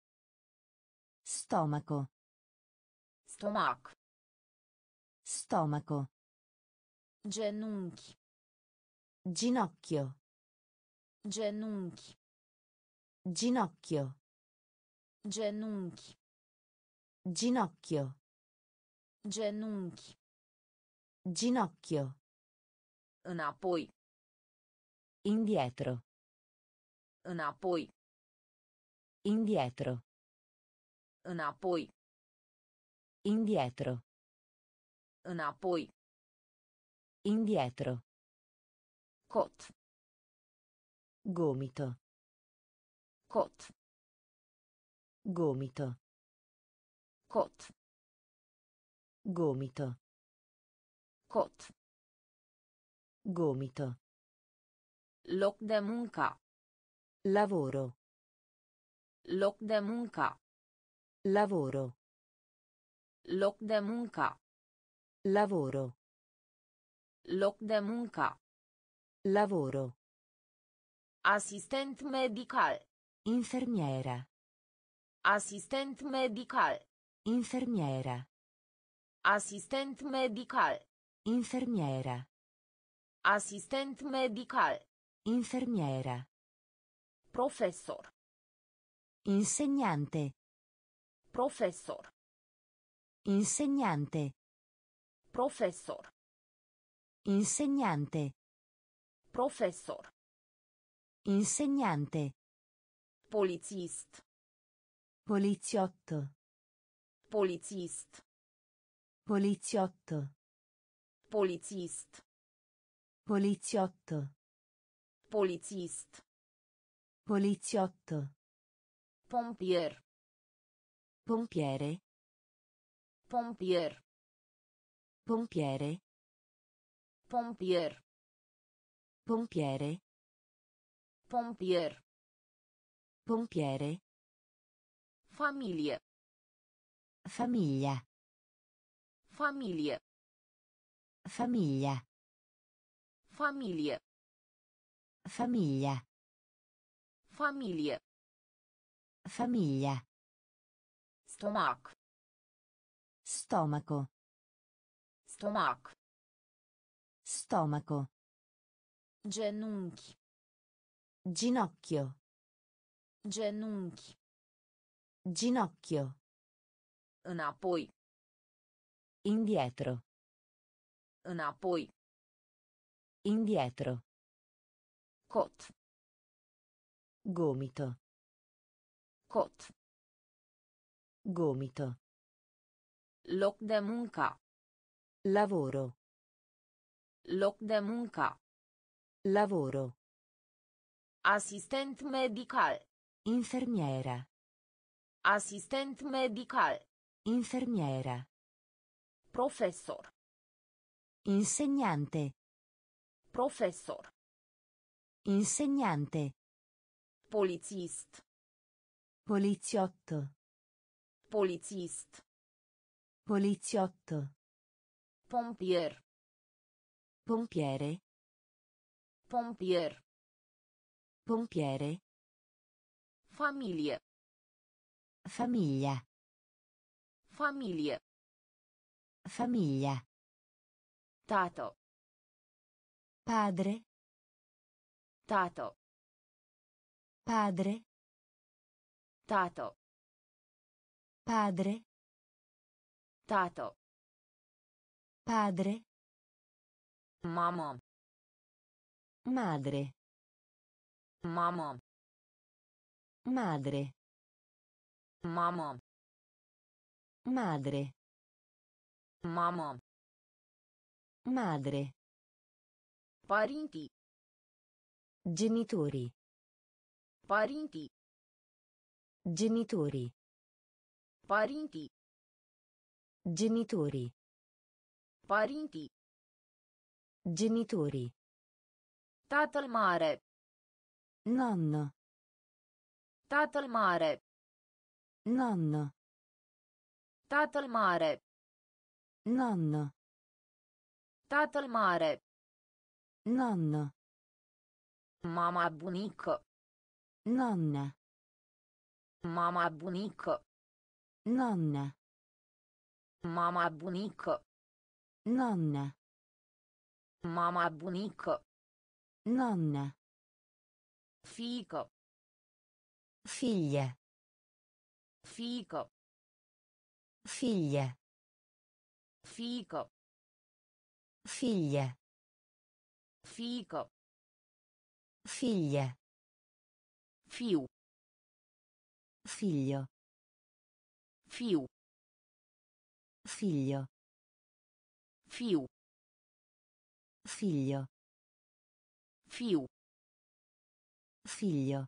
Stomaco. Stomac. Stomaco. Genunchi. Ginocchio. Genunchi. Ginocchio. Genunchi. Ginocchio. Genunchi. Ginocchio. Înapoi. Indietro. Înapoi. Indietro. Înapoi. Indietro. Înapoi. Indietro. Cot. Gomito. Cot. Gomito. Cot. Gomito. Cot. Gomito. Loc de muncă. Lavoro. Loc de muncă. Lavoro. Loc de muncă. Lavoro. Loc de muncă. Lavoro. Asistent medical. Infermiera. Asistent medical. Infermiera. Asistent medical. Infermiera. Asistent medical. Infermiera. Professor. Insegnante. Professor. Insegnante. Professor. Insegnante. Professor. Insegnante. Polițist. Poliziotto. Polițist. Poliziotto. Polițist. Poliziotto. Polițist. Poliziotto. Pompier. Pompiere. Pompier. Pompiere. Pompier. Pompiere. Pompier. Pompiere. Familie. Famiglia. Familie. Famiglia. Familie. Famiglia. Familie. Famiglia. Stomac. Stomaco. Stomac. Stomaco. Genunchi. Ginocchio. Genunchi. Ginocchio. Înapoi. Indietro. Înapoi. Indietro. Cot. Gomito. Cot. Gomito. Loc de muncă. Lavoro. Loc de muncă. Lavoro. Asistent medical. Infermiera. Asistent medical. Infermiera. Professor. Insegnante. Professor. Insegnante. Polițist. Poliziotto. Polițist. Poliziotto. Pompier. Pompiere. Pompier. Pompiere. Familie. Famiglia. Familie. Famiglia. Tată. Padre. Tată. Padre. Tată. Padre. Tată. Padre. Mamă. Madre. Mamă. Madre. Mamă. Madre. Mamă. Madre. Părinții. Genitori. Părinții. Genitori. Părinții. Genitori. Părinții. Genitori. Tatăl mare. Nonno. Tatăl mare. Nonno. Tatăl mare. Nonno. Tatăl mare. Nonno. Mama bunică. Nonna. Mama bunică. Nonna. Mama bunică. Nonna. Mama bunică. Nonna. Fiică. Figlia. Fiică. Figlia. Fiică. Figlia. Fiică. Figlia. Fiu. Figlio. Fiu. Figlio. Fiu. Figlio. Fiu. Figlio.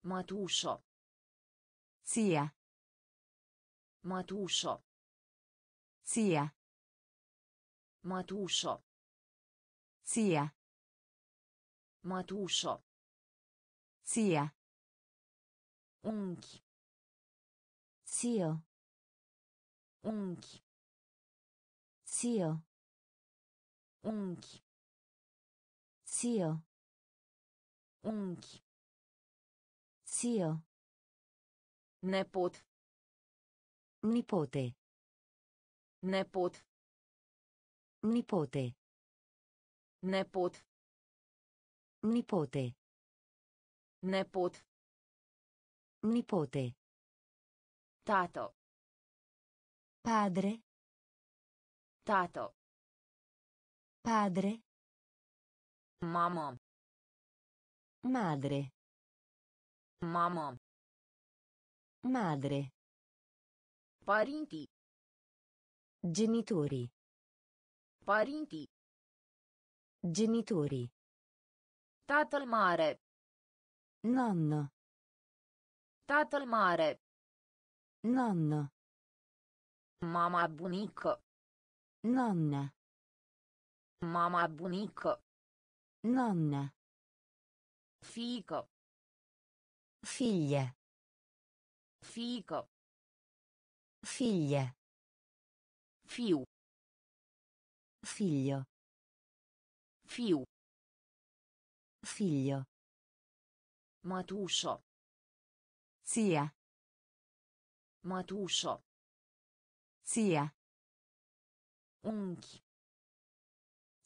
Mătușă. Zia. Mătușă. Zia. Mătușă. Zia. Mătușă. Zia. Unchi. Zio. Unchi. Zio. Unchi. Zio. Unchi. Zio. Nepot. Nipote. Nepot. Nipote. Nepot. Nipote. Nepot. Nipote. Tată. Padre. Tată. Padre. Mamă. Madre. Mamă. Madre. Părinții. Genitori. Părinții. Genitori. Tatăl mare. Nonno. Tatăl mare. Nonno. Mama bunică. Nonna. Mama bunică. Nonna. Fiică. Figlia. Fiică. Figlia. Fiu. Figlio. Fiu. Figlio. Mătușă. Zia. Mătușă. Zia. Unchi.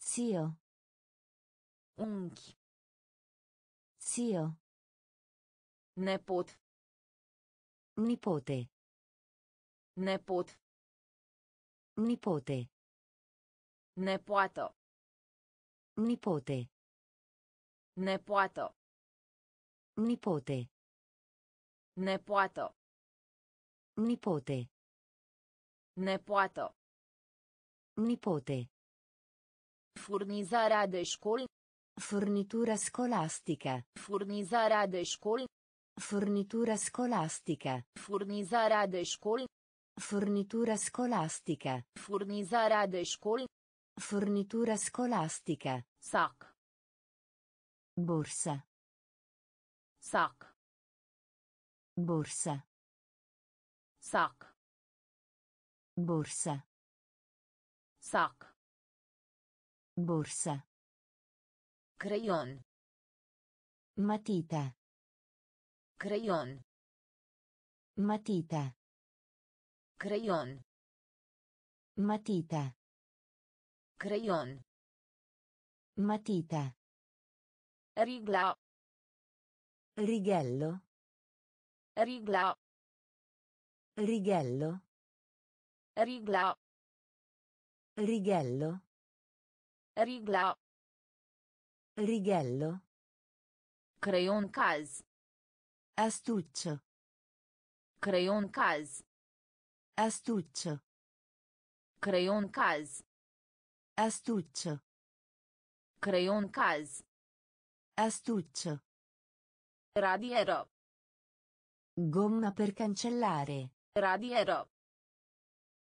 Zio. Unchi. Zio. Nepot. Nipote. Nepot. Nipote. Nepoată. Nipote. Nepoată. Nipote. Nepoată. Nipote. Nepoată. Nipote. Furnizarea de școli. Fornitura scolastica. Furnizarea de școli. Fornitura scolastica. Furnizarea de școli. Fornitura scolastica. Furnizarea de școli. Fornitura scolastica. Sac. Borsa. Sac. Borsa. Sac. Borsa. Sac. Borsa. Creion. Matita. Creion. Matita. Creion. Matita. Creion. Matita. Rigla. Righello. Rigla. Righello. Rigla. Righello. Rigla. Righello. Creion caz. Astuccio. Creion caz. Astuccio. Creion caz. Astuccio. Creion caz. Astuccio. Radiero. Gomma per cancellare. Radiero.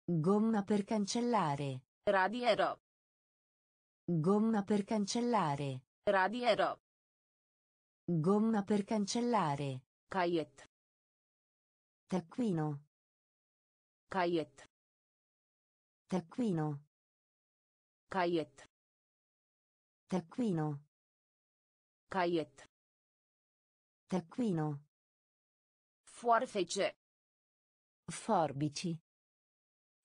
Gomma per cancellare. Radiero. Gomma per cancellare. Radiero. Gomma per cancellare. Caiet. Taccuino. Caiet. Taccuino. Caiet. Taccuino. Caiet. Taccuino. Foarfece. Forbici.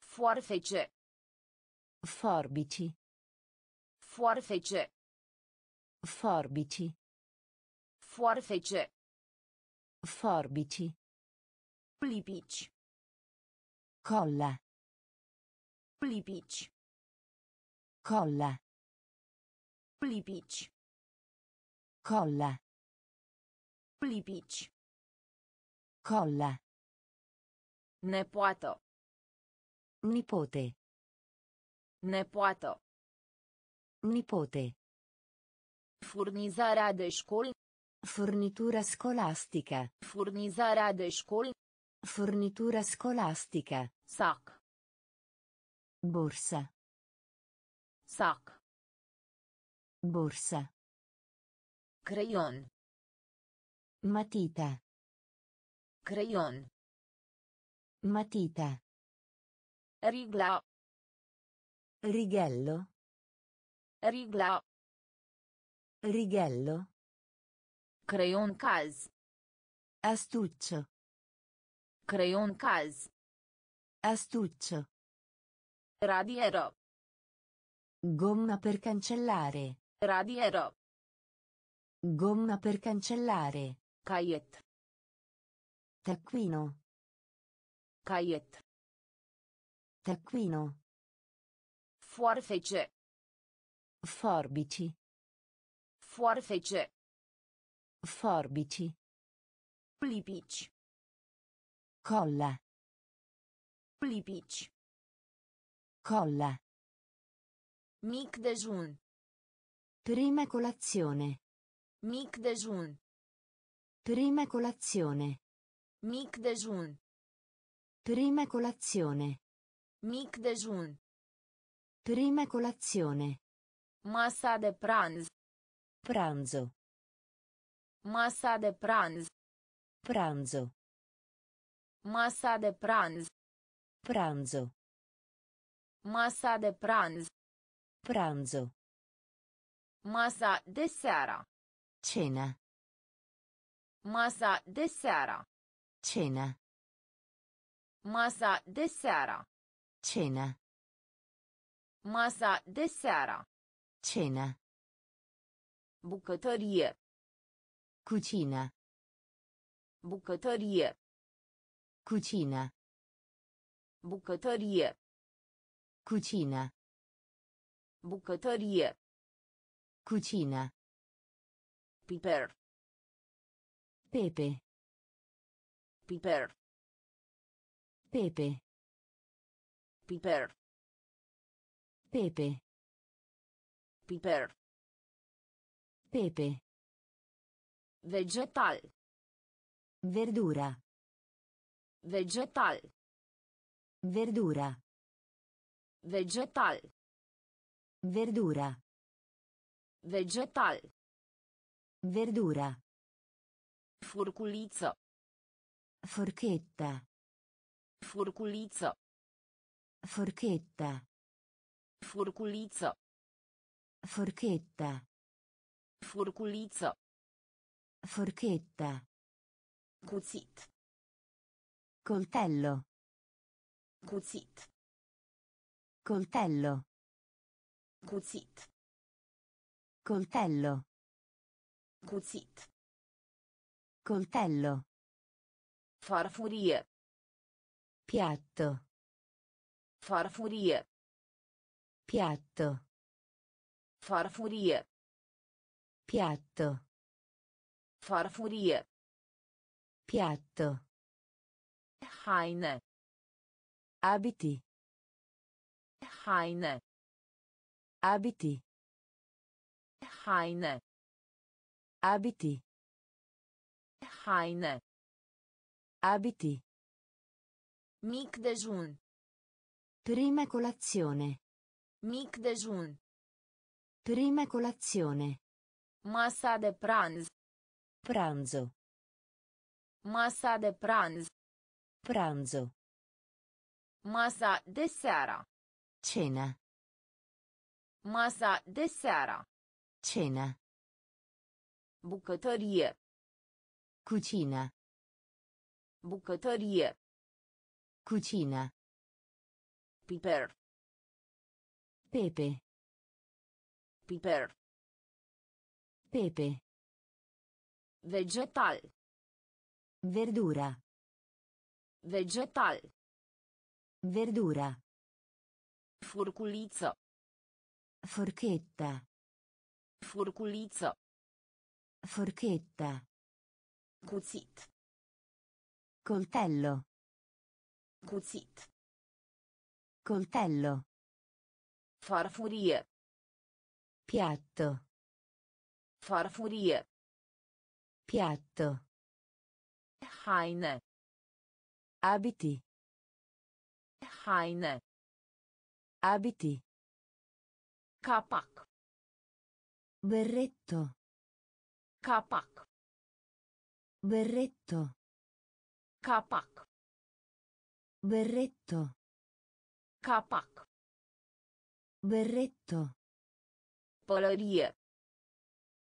Foarfece. Forbici. Foarfece. Forbici. Foarfece. Forbici. Lipici. Colla. Lipici. Colla. Lipici. Colla. Lipici. Colla. Nepoată. Nipote. Nepoată. Nipote. Furnizarea de școli. Fornitura scolastica. Furnizarea de școli. Fornitura scolastica. Sac. Borsa. Sac. Borsa. Creion. Matita. Creion. Matita. Rigla. Righello. Rigla. Righello. Creion caz. Astuccio. Creion caz. Astuccio. Radiero. Gomma per cancellare. Radiero. Gomma per cancellare. Caiet. Taccuino. Caiet. Taccuino. Foarfece. Forbici. Foarfece. Forbici. Lipici. Colla. Lipici. Colla. Mic dejun. Prima colazione. Mic dejun. Prima colazione. Mic dejun. Prima colazione. Mic dejun. Prima colazione. Masa de pranz. Pranzo. Masa de pranz. Pranzo. Masa de pranz. Pranzo. Masa de pranz. Pranzo. Masa de seara. Cena. Masa de seara. Cena. Masa de seara. Cena. Masa de seara. Cena. Bucătărie. Cucina. Bucătărie. Cucina. Bucătărie. Cucina. Bucătărie. Cucina. Piper. Pepe. Piper. Pepe. Piper. Pepe. Piper. Pepe. Vegetal. Verdura. Vegetal. Verdura. Vegetal. Verdura. Vegetal. Verdura. Furculiță. Forchetta. Furculiță. Forchetta. Furculiță. Forchetta. Furculiță. Forchetta. Cuțit. Coltello. Cuțit. Coltello. Cuțit. Coltello. Cuțit. Coltello. Farfurie. Piatto. Farfurie. Piatto. Farfurie. Piatto. Farfurie. Piatto. Haine. Abiti. Haine. Abiti. Haine. Abiti. Haine. Abiti. Mic dejun. Prima colazione. Mic dejun. Prima colazione. Masa de pranz. Pranzo. Masa de pranz. Pranzo. Masa de seara. Cena. Masa de seara. Cena. Bucătărie. Cucina. Bucătărie. Cucina. Piper. Pepe. Piper. Pepe. Vegetal. Verdura. Vegetal. Verdura. Furculiță. Forchetta. Furculiță. Forchetta. Cuțit. Coltello. Cuțit. Coltello. Farfurie. Piatto. Farfurie. Piatto. Haine. Abiti. Haine. Abiti. Capac. Berretto. Capac. Berretto. Capac. Berretto. Capac. Berretto. Pălărie.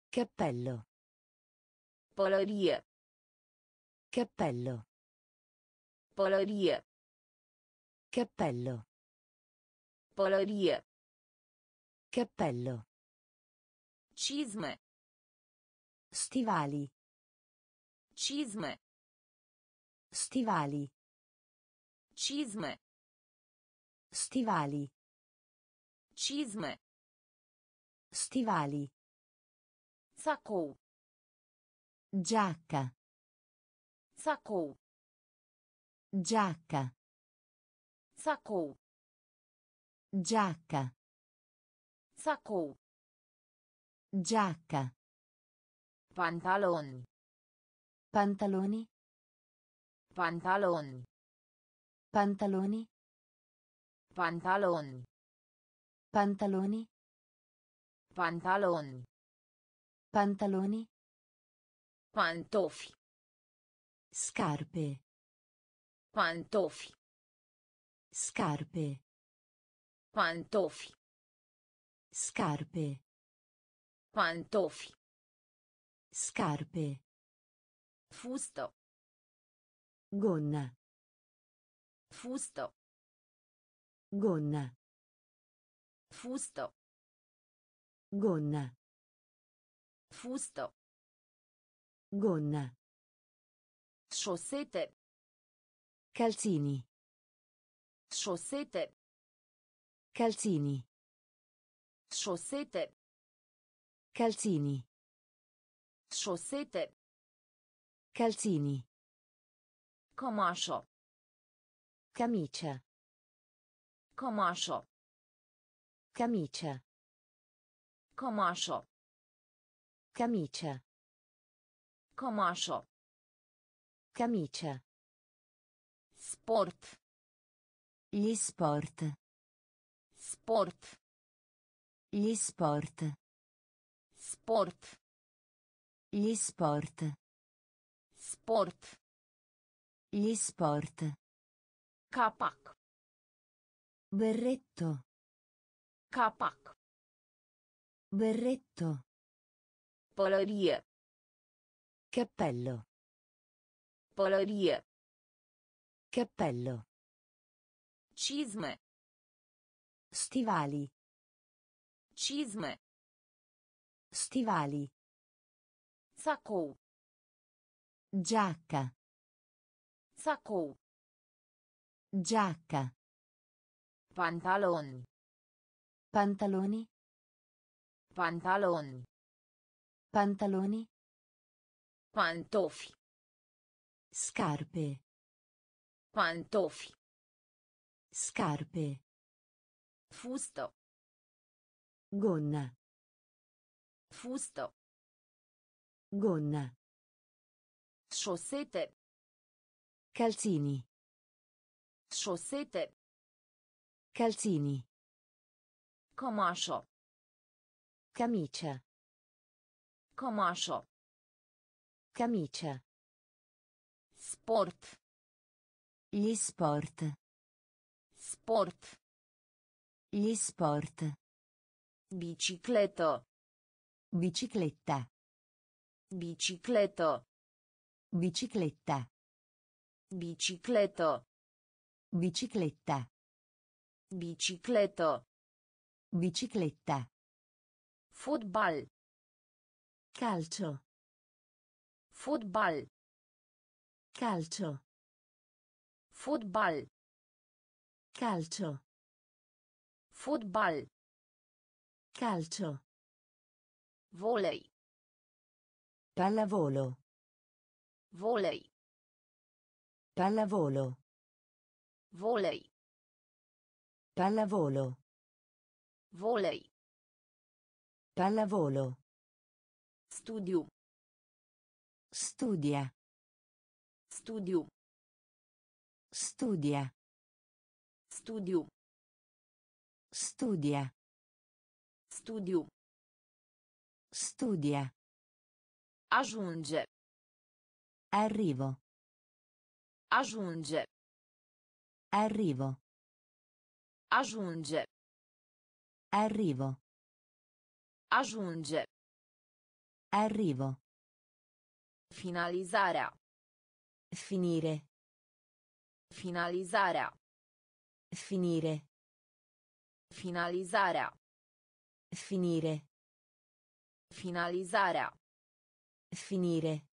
Cappello. Pălărie. Cappello. Pălărie. Cappello. Pălărie. Cappello. Cizme. Stivali. Cizme. Stivali. Cizme. Stivali. Cizme. Stivali. Sacou. Giacca. Sacou. Giacca. Sacou. Giacca. Sacou. Giacca. Pantaloni. Pantaloni. Pantaloni. Pantaloni. Pantaloni. Pantaloni. Pantaloni. Pantaloni. Pantofi. Scarpe. Pantofi. Scarpe. Pantofi. Scarpe. Pantofi. Scarpe. Fustă. Gonna. Fustă. Gonna. Fustă. Gonna. Fustă. Gonna. Șosete. Calzini. Șosete. Calzini. Șosete. Calzini. Șosete. Calzini. Cămașă. Camicia. Cămașă. Camicia. Cămașă. Camicia. Cămașă. Camicia. Sport. Gli sport. Sport. Gli sport. Sport. Gli sport. Sport. Gli sport. Capac. Berretto. Capac. Berretto. Pălărie. Cappello. Pălărie. Cappello. Cizme. Stivali. Cizme. Stivali. Sacou. Giacca. Sacou. Giacca. Pantaloni. Pantaloni. Pantaloni. Pantaloni. Pantofi. Scarpe. Pantofi. Scarpe. Fustă. Gonna. Fustă. Gonna. Șosete. Calzini. Șosete. Calzini. Cămașă. Camicia. Cămașă. Camicia. Sport. Gli sport. Sport. Gli sport. Bicicletă. Bicicletta. Bicicletă. Bicicletta. Bicicletă. Bicicletta. Bicicletă. Bicicletta. Fotbal. Calcio. Fotbal. Calcio. Fotbal. Calcio. Fotbal. Calcio. Volei. Pallavolo. Volei. Pallavolo. Volei. Pallavolo. Volei. Pallavolo. Studiu. Studia. Studiu. Studia. Studiu. Studia. Studiu. Studia. Ajunge. Arrivo. Ajunge. Arrivo. Ajunge. Arrivo. Ajunge. Arrivo. Finalizarea. Finire. Finalizarea. Finire. Finalizarea. Finire. Finalizarea. Finire.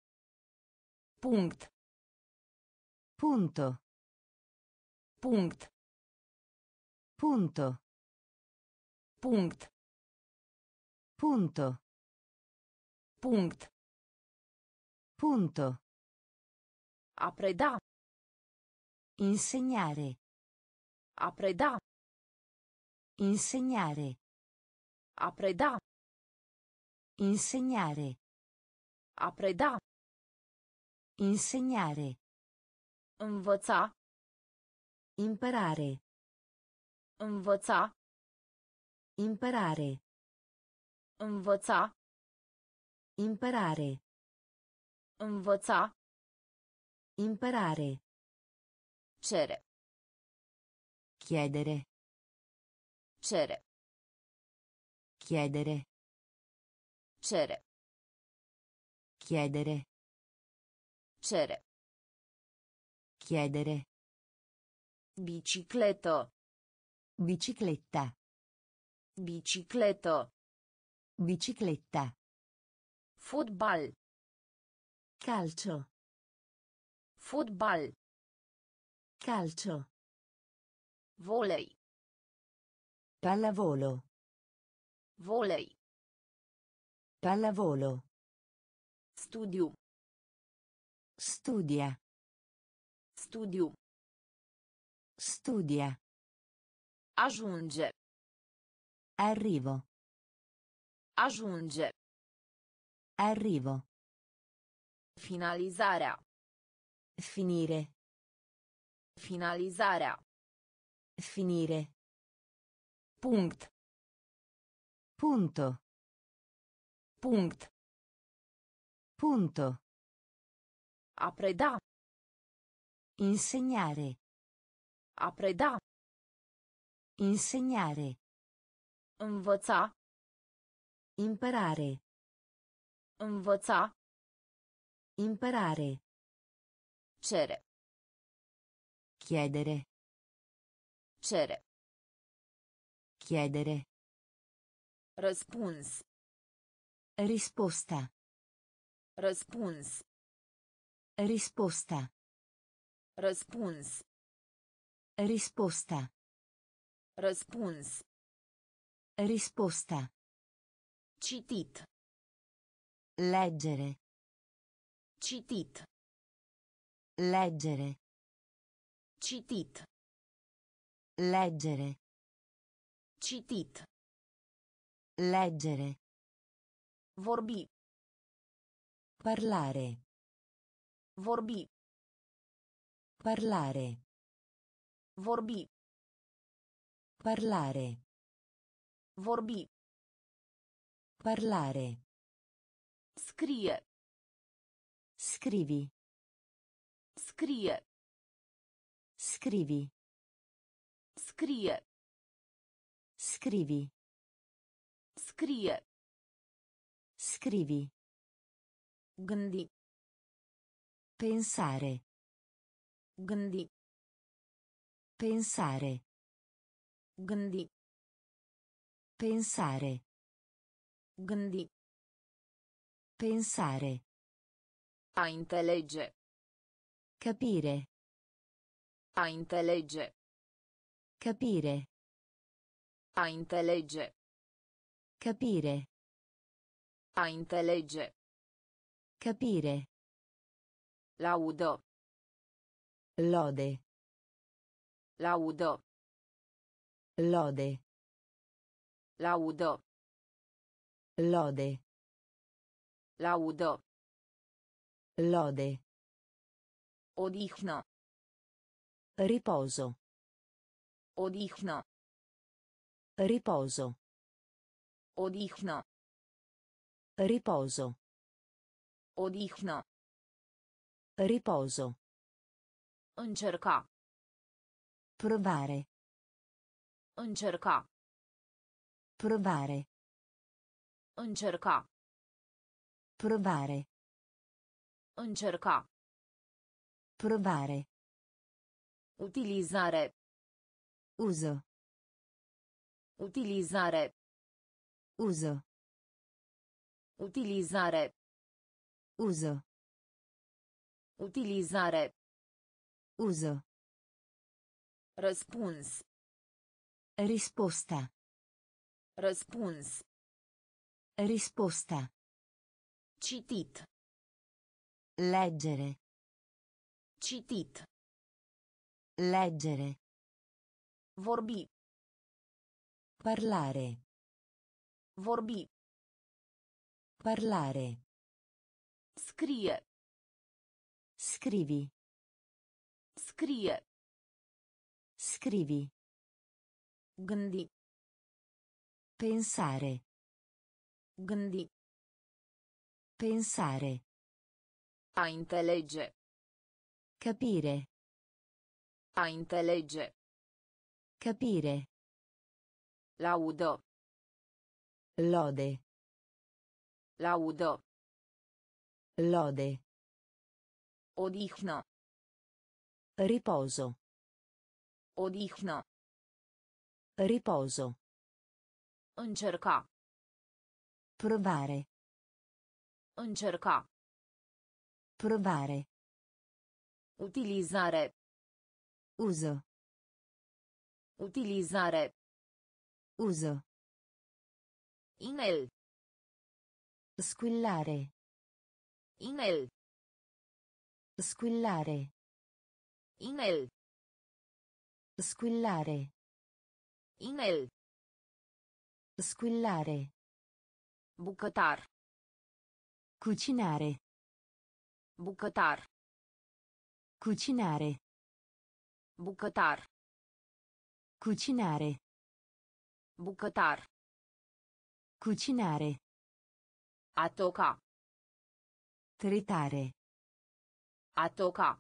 Punct. Punto. Punct. Punto. Punct. Punto. Punct. Punto. A preda. Insegnare. A preda. Insegnare. A preda. Insegnare. A preda. Insegnare. Învăța. Imparare. Învăța. Imparare. Învăța. Imparare. Învăța. Imparare. Cere. Chiedere. Cere. Chiedere. Cere. Chiedere. Cere. Chiedere. Bicicletă. Bicicletta. Bicicletă. Bicicletta. Fotbal. Calcio. Fotbal. Calcio. Volei. Pallavolo. Volei. Pallavolo. Studiu. Studia. Studiu. Studia. Ajunge. Arrivo. Ajunge. Arrivo. Finalizarea. Finire. Finalizarea. Finire. Punct. Punto. Punct. Punto. A preda. Insegnare. A preda. Insegnare. Învăța. Imparare. Învăța. Imparare. Cere. Chiedere. Cere. Chiedere. Răspuns. Risposta. Răspuns. Risposta. Răspuns. Risposta. Răspuns. Risposta. Citit. Leggere. Citit. Leggere. Citit. Leggere. Citit. Leggere. Vorbi. Parlare. Vorbi. Parlare. Vorbi. Parlare. Vorbi. Parlare. Scrie. Scrivi. Scrie. Scrivi. Scrie. Scrivi. Scrie. Scrivi. Gândi. Pensare. Gândi. Pensare. Gândi. Pensare. Gândi. Pensare. A intelege. Capire. A intelege. Capire. A intelege. Capire. A intelege. Capire. Laudă. Lode. Laudă. Lode. Laudă. Lode. Laudă. Lode. Odihnă. Riposo. Odihnă. Riposo. Odihnă. Riposo. Odihnă. Riposo. Încerca. Provare. Încerca. Provare. Încerca. Provare. Încerca. Provare. Utilizare. Uso. Utilizare. Uso. Utilizare. Uso. Utilizare. Uso. Răspuns. Risposta. Răspuns. Risposta. Citit. Leggere. Citit. Leggere. Vorbi. Parlare. Vorbi. Parlare. Scrie. Scrivi. Scrie. Scrivi. Gândi. Pensare. Gândi. Pensare. A intelege. Capire. A intelege. Capire. Laudă. Lode. Laudă. Lode. Odihnă. Riposo. Odihnă. Riposo. Încerca. Provare. Încerca. Provare. Utilizare. Uso. Utilizare. Uso. Inel. Squillare. Inel. Squillare. Inel. Squillare. Inel. Squillare. Bucătar. Cucinare. Bucătar. Cucinare. Bucătar. Cucinare. Bucătar. Cucinare. A toca. Tritare. A toca.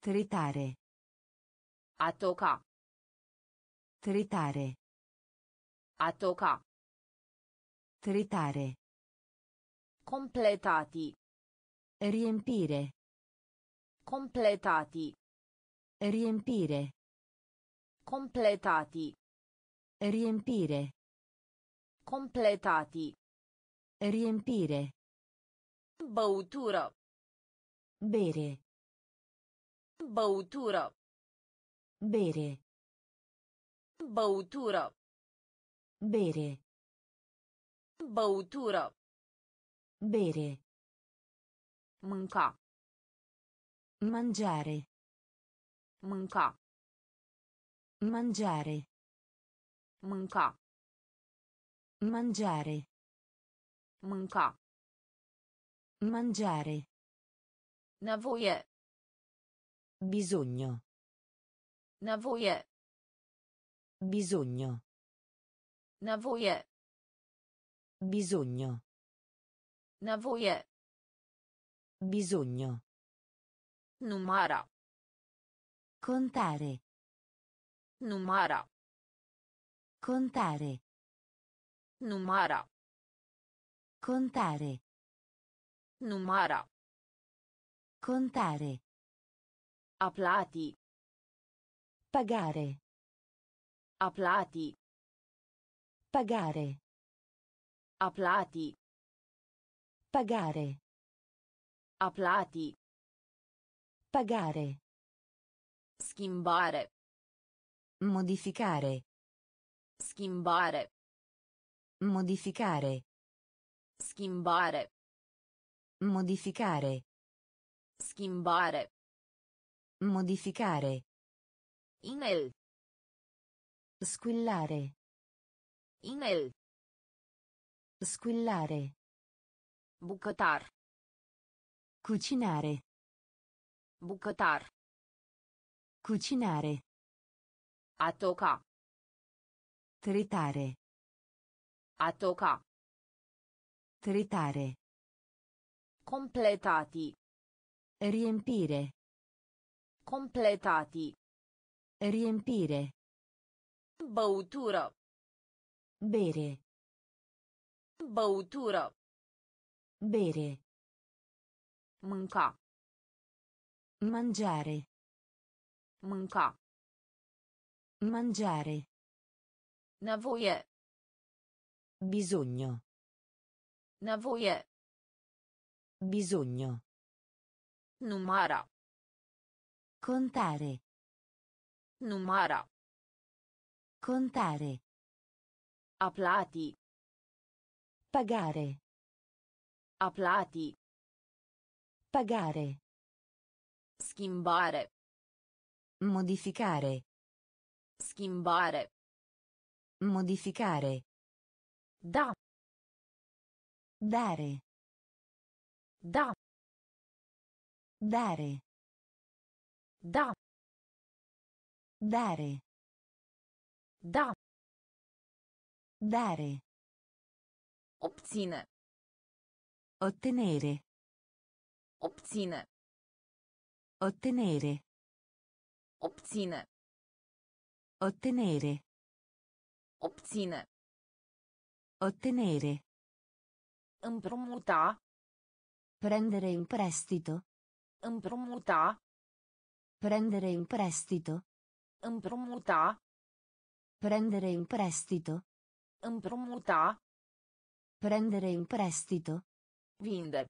Tritare. A toca. Tritare. A. Tritare. Completati. Riempire. Completati. Riempire. Completati. Riempire. Completati. Riempire. Băutură. Bere. Băutură. Bere. Băutură. Bere. Băutură. Bere. Mânca. Mangiare. Mânca. Mangiare. Mânca. Mangiare. Mânca. Mangiare. Nevoie. Bisogno. Nevoie. Bisogno. Nevoie. Bisogno. Nevoie. Bisogno. Numara. Contare. Numara. Contare. Numara. Contare. Numara. Contare. A plati. Pagare. A plati. Pagare. A plati. Pagare. A plati. Pagare. Schimbare. Modificare. Schimbare. Modificare. Schimbare. Modificare. Schimbare. Modificare. Inel. Squillare. Inel. Squillare. Bucătar. Cucinare. Bucătar. Cucinare. A toca. Tritare. A. Tritare. Completati. Riempire. Completati. Riempire. Băutură. Bere. Băutură. Bere. Mânca. Mangiare. Mânca. Mangiare. Nevoie. Bisogno. Nevoie. Bisogno. Numara. Contare. Numara. Contare. A plati. Pagare. A plati. Pagare. Schimbare. Modificare. Schimbare. Modificare. Da. Dare. Da. Dare. Da. Dare. Da. Dare. Obține. Ottenere. Obține. Ottenere. Obține. Ottenere. Obține. Ottenere. Împrumuta. Prendere in prestito. Împrumuta. Prendere in prestito. Împrumuta. Prendere in prestito. Împrumuta. Prendere in prestito. Vinde.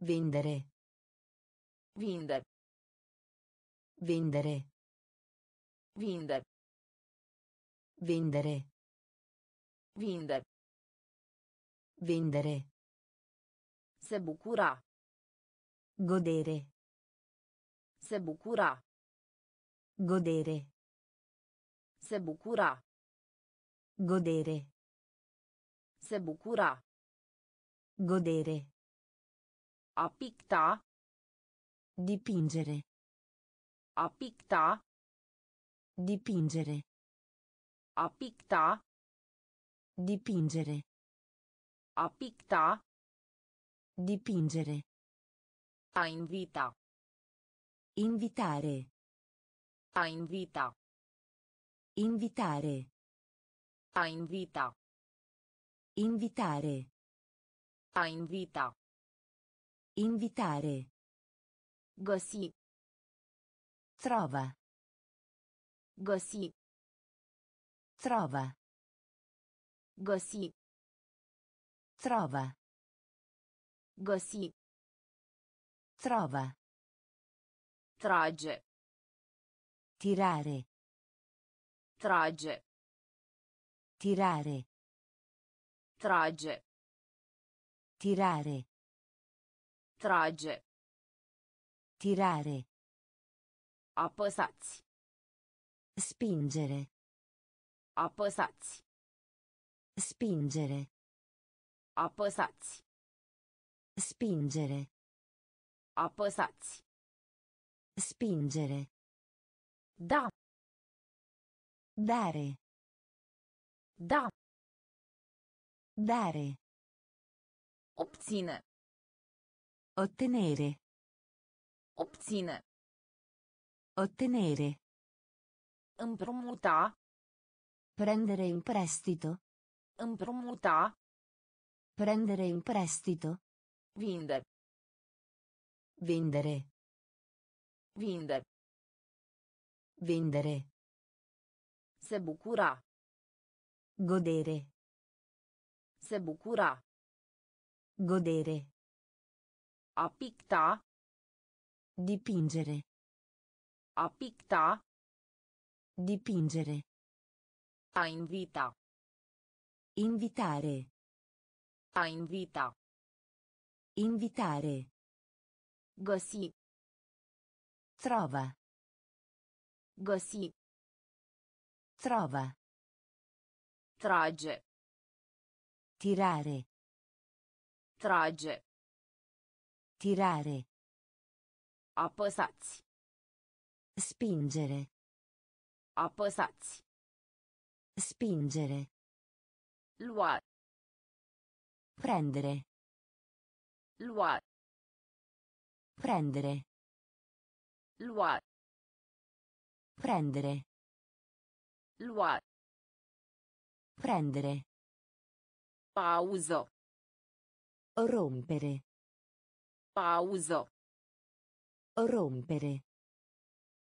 Vendere. Vinde. Vendere. Vinde. Vendere. Vinde. Vendere. Se bucura. Godere. Se bucura. Godere. Se bucura. Godere. Se bucura. Godere. A picta. Dipingere. A picta. Dipingere. A picta. Dipingere. A picta. Dipingere. A invita. Invitare. A invita. Invitare. A invita. Invitare. A invita. Invitare. Găsi. Trova. Găsi. Trova. Găsi. Trova. Găsi. Trova. Trage. Tirare. Trage. Tirare. Trage. Tirare. Trage. Tirare. Apăsați. Spingere. Apăsați. Spingere. Apăsați. Spingere. Apăsați. Spingere. Da. Dare. Da. Dare. Obține. Ottenere. Obține. Ottenere. Împrumuta. Prendere in prestito. Împrumuta. Prendere in prestito. Vinde. Vendere. Vinde. Vendere. Se bucura. Godere. Se bucura. Godere. A picta. Dipingere. A picta. Dipingere. A invita. Invitare. A invita. Invitare. Găsi. Trova. Găsi. Trova. Trage. Tirare. Trage. Tirare. Apăsați. Spingere. Apăsați. Spingere. Lua. Prendere. Lua. Prendere. Lua. Prendere. Lua. Prendere. Pauză. Rompere. Pauză. Rompere.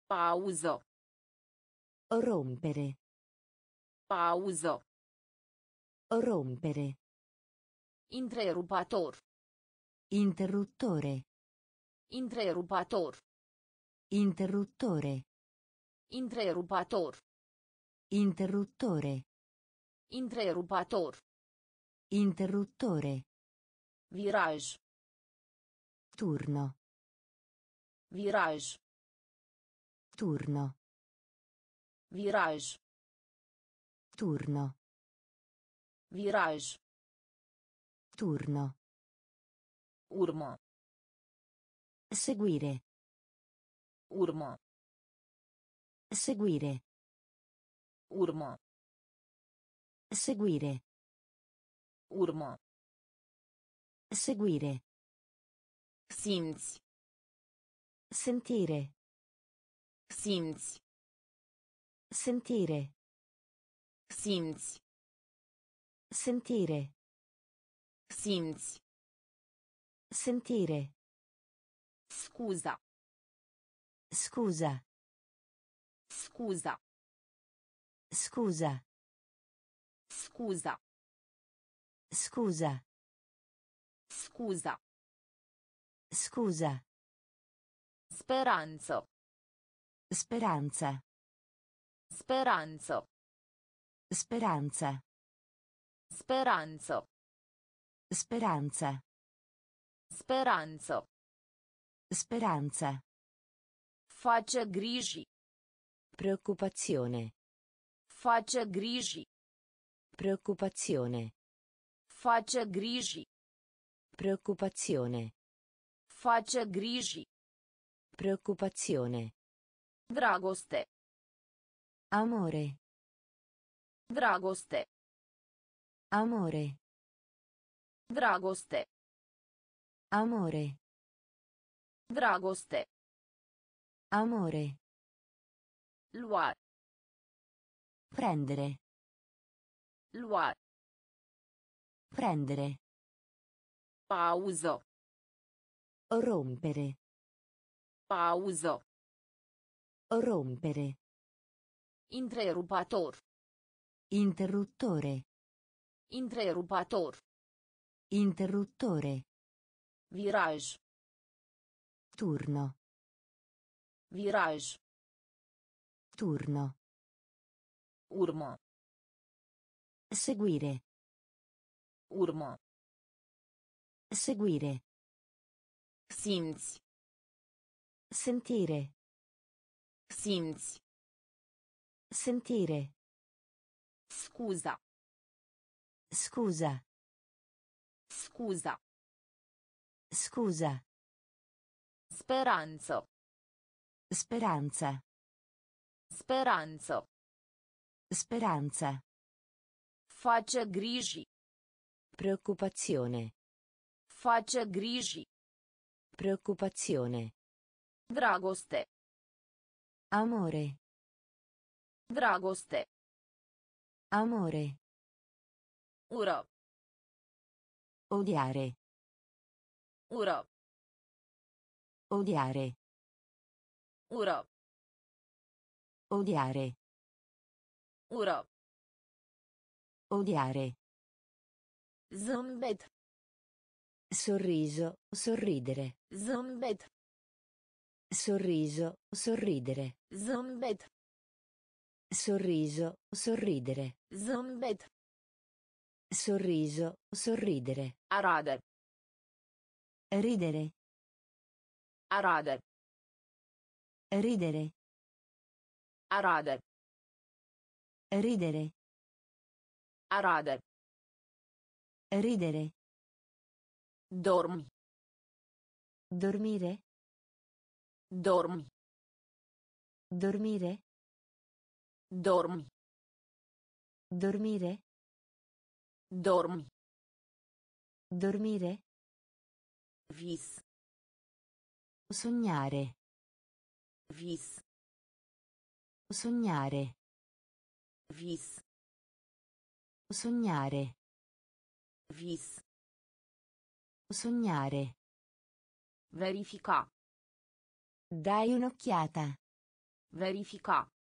Pauză. Rompere. Pauză. Rompere. Întrerupator. Interruttore. Întrerupator. Interruttore. Întrerupator. Interruttore. Întrerupator. Interruttore. Viraj. Turno. Viraj. Turno. Viraj. Turno. Viraj. Turno. Urmă. Seguire. Urmă. Seguire. Urmă. Seguire. Urmă. Seguire. Simți. Sentire. Simți. Sentire. Simți. Sentire. Simți. Sentire. Scuza. Scusa. Scuza. Scusa. Scuza. Scusa. Scuza. Scusa. Speranță. Speranza. Speranță. Speranza. Speranță. Speranza. Speranță. Speranza. Face griji. Preoccupazione. Face griji. Preoccupazione. Face griji. Preoccupazione. Face griji. Preoccupazione. Dragoste. Amore. Dragoste. Amore. Dragoste. Amore. Dragoste. Amore. Lua. Prendere. Lua. Prendere. Pauză. Rompere. Pauză. Rompere. Întrerupator. Interruttore. Întrerupator. Interruttore. Viraj. Turno. Viraj. Turno. Urmă. Seguire. Urmă. Seguire. Simți. Sentire. Simți. Sentire. Scuza. Scusa. Scuza. Scusa. Speranță. Speranza. Speranță. Speranza. Face griji. Preoccupazione. Face griji. Preoccupazione. Dragoste. Amore. Dragoste. Amore. Ura. Odiare. Ura. Odiare. Ura. Odiare. Ura. Odiare. Zombet. Sorriso, sorridere. Zombet. Sorriso, sorridere. Zombet. Sorriso, sorridere. Zombet. Sorriso, sorridere. Arade. Ridere. Arade. Ridere. Arade. Ridere. Arade. Ridere. Dormi. Dormire. Dormi. Dormire. Dormi. Dormire. Dormi. Dormire. Vis. Sognare. Vis. Sognare. Vis. Sognare. Vis. Sognare. Verifica. Dai un'occhiata. Verifica.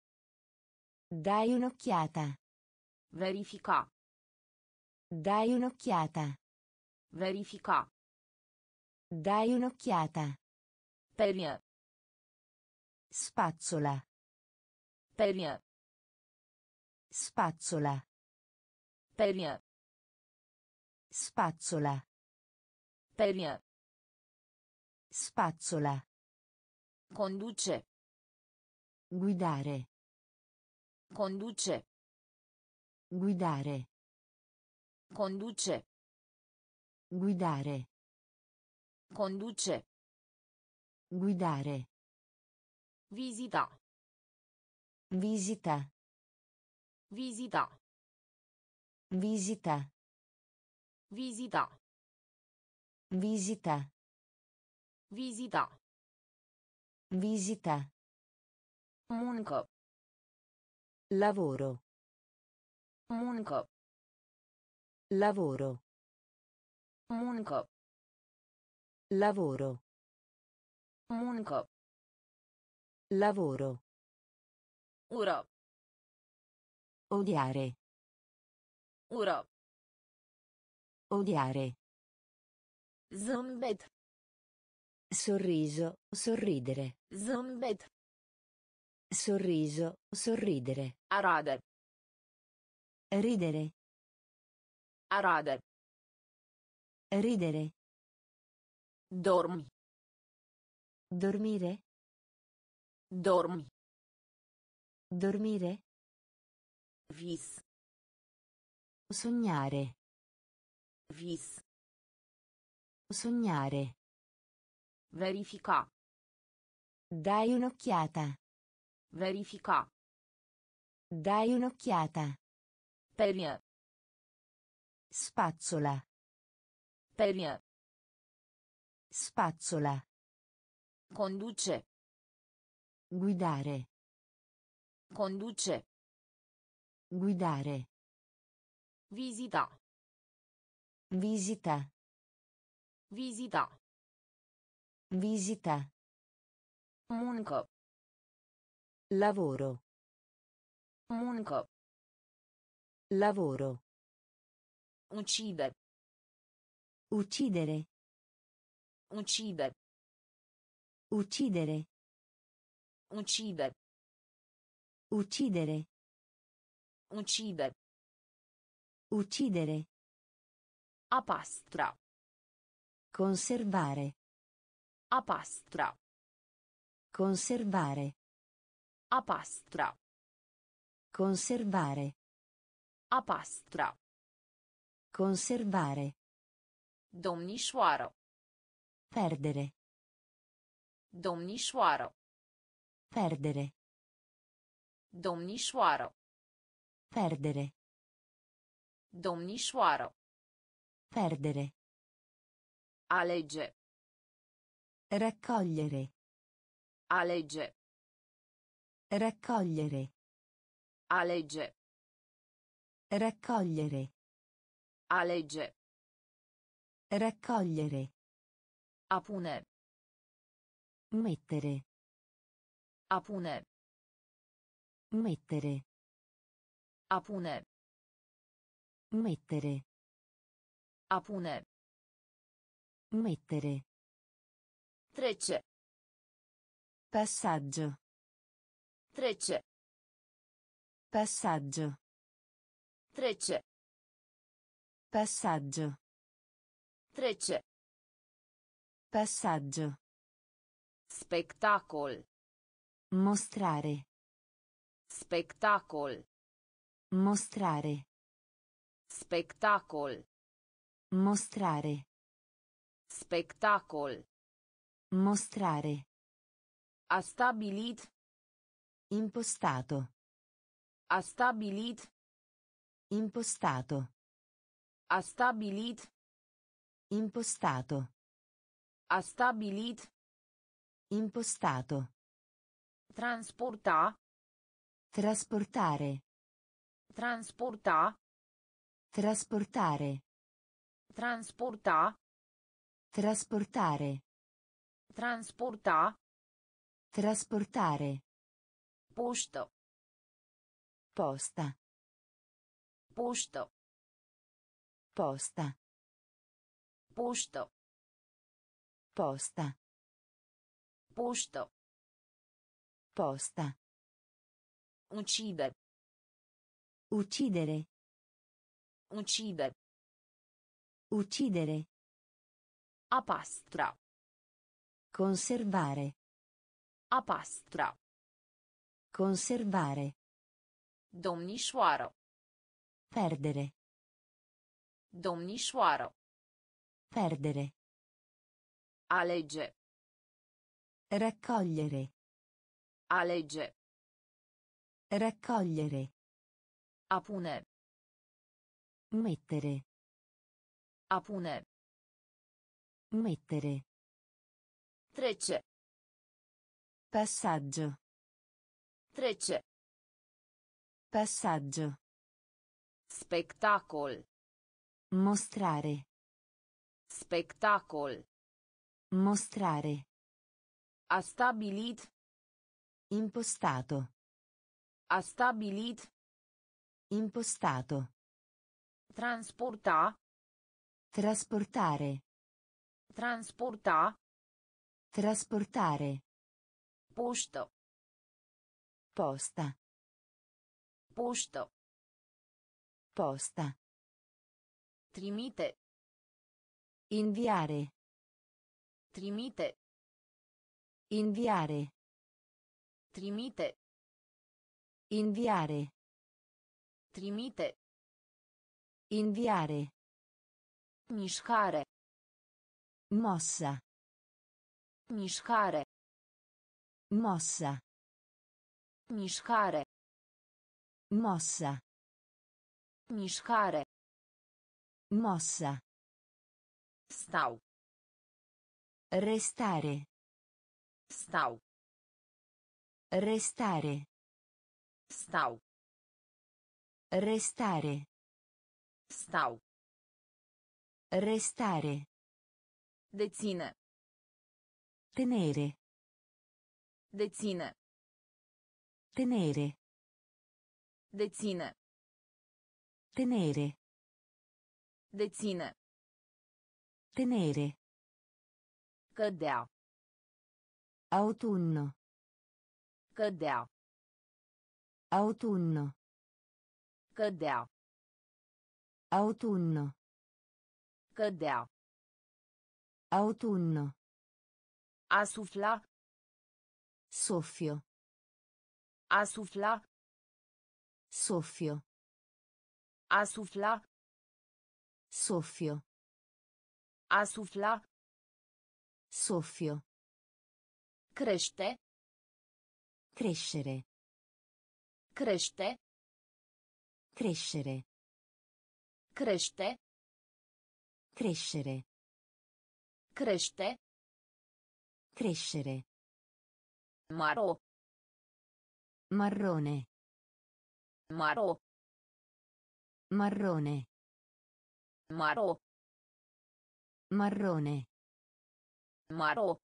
Dai un'occhiata. Verifica. Dai un'occhiata. Verifica. Dai un'occhiata. Penie. Spazzola. Penie. Spazzola. Penie. Spazzola. Penie. Spazzola. Conduce. Guidare. Conduce. Guidare. Conduce. Guidare. Conduce. Guidare. Visita. Visita. Visita. Visita. Visita. Visita. Visita. Visita. Muncă. Lavoro. Muncă. Lavoro. Muncă. Lavoro. Muncă. Lavoro. Ură. Odiare. Ură. Odiare. Zâmbet. Sorriso, sorridere. Zâmbet. Sorriso, sorridere. Arade. Ridere. Arade. Ridere. Dormi. Dormire. Dormi. Dormire. Vis. Sognare. Vis. Sognare. Verifica. Dai un'occhiata. Verifica. Dai un'occhiata. Penie. Spazzola. Penie. Spazzola. Conduce. Guidare. Conduce. Guidare. Visita. Visita. Visita. Visita. Muncă. Lavoro. Muncă. Lavoro. Uccide. Uccidere. Uccide. Uccidere. Uccide. Uccidere. Uccide. Uccidere. Apastra. Conservare. Apastra. Conservare. Apastra. Conservare. Apastra. Conservare. Domnișoară. Perdere. Domnișoară. Perdere. Domnișoară. Perdere. Domnișoară. Perdere. Alege. Raccogliere. Alege. Raccogliere. Alege. Raccogliere. Alege. Raccogliere. A pune. Mettere. A pune. Mettere. A pune. Mettere. A pune. Mettere. Trece. Passaggio. Trece. Passaggio. Trece. Passaggio. Trece. Passaggio. Spectacol. Mostrare. Spectacol. Mostrare. Spectacol. Mostrare. Spectacol. Mostrare. A stabilit. Impostato. A stabilit. Impostato. A stabilit. Impostato. A stabilit. Impostato. Transporta. Trasportare. Transporta. Trasportare. Transporta. Trasportare. Transporta. Trasportare. Pošto. Posta. Pošto. Posta. Pošto. Posta. Pošto. Posta. Uccide. Uccidere. Uccide. Uccidere. A pastra. Conservare. A pastra. Conservare. Domnișoară. Perdere. Domnișoară. Perdere. Alege. Raccogliere. Alege. Raccogliere. A pune. Mettere. A pune. Mettere. Trece. Passaggio. Trece. Passaggio. Spectacol. Mostrare. Spectacol. Mostrare. A stabilit. Impostato. A stabilit. Impostato. Transporta. Trasportare. Transporta. Trasportare. Pošto. Posta. Pošto. Posta. Trimite. Inviare. Trimite. Inviare. Trimite. Inviare. Trimite. Inviare. Mișcare. Mossa. Mișcare. Mossa. Mișcare. Mossa. Mișcare. Mossa. Stau. Restare. Stau. Restare. Stau. Restare. Stau. Restare. Deține. Tenere. Deține. Tenere. Deține. Tenere. Deține. Tenere. Cădea. Autunno. Cădea. Autunno. Cădea. Autunno. Cădea. Autunno. A sufla. Soffio. A sufla. Soffio. A sufla. Soffio. A sufla. Soffio. Crește. Crescere. Crește. Crescere. Crește. Crescere. Crește. Crescere. Maro. Marrone. Maro. Marrone. Maro. Marrone. Maro.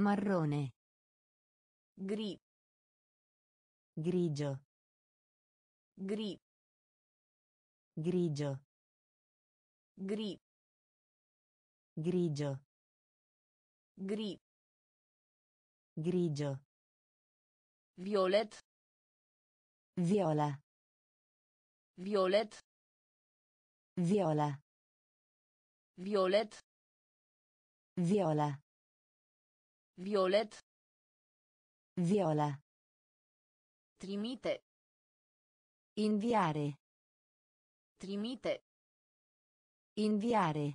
Marrone. Gri. Grigio. Gri. Grigio. Gri. Grigio. Gri. Grigio. Violet. Viola. Violet. Viola. Violet. Viola. Violet. Viola. Trimite. Inviare. Trimite. Inviare.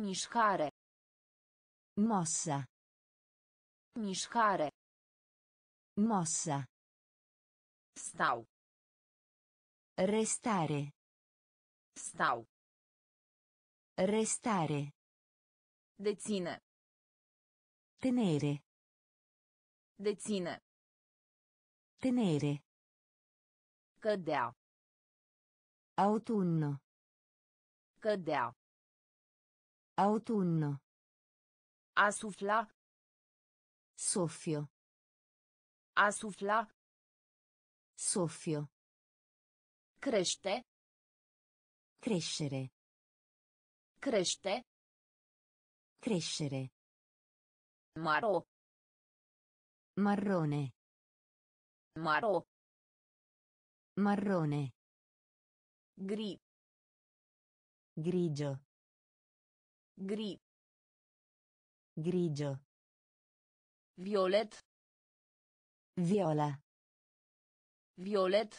Mișcare. Mossa. Mișcare. Mossa. Stau. Restare. Stau. Restare. Deține. Tenere. Deține. Tenere. Cădea. Autunno. Cădea. Autunno. A sufla. Soffio. A sufla. Soffio. Crește. Crescere. Crește. Crescere. Maro. Marrone. Maro. Marrone. Gri. Grigio. Gri. Grigio. Violet. Viola. Violet.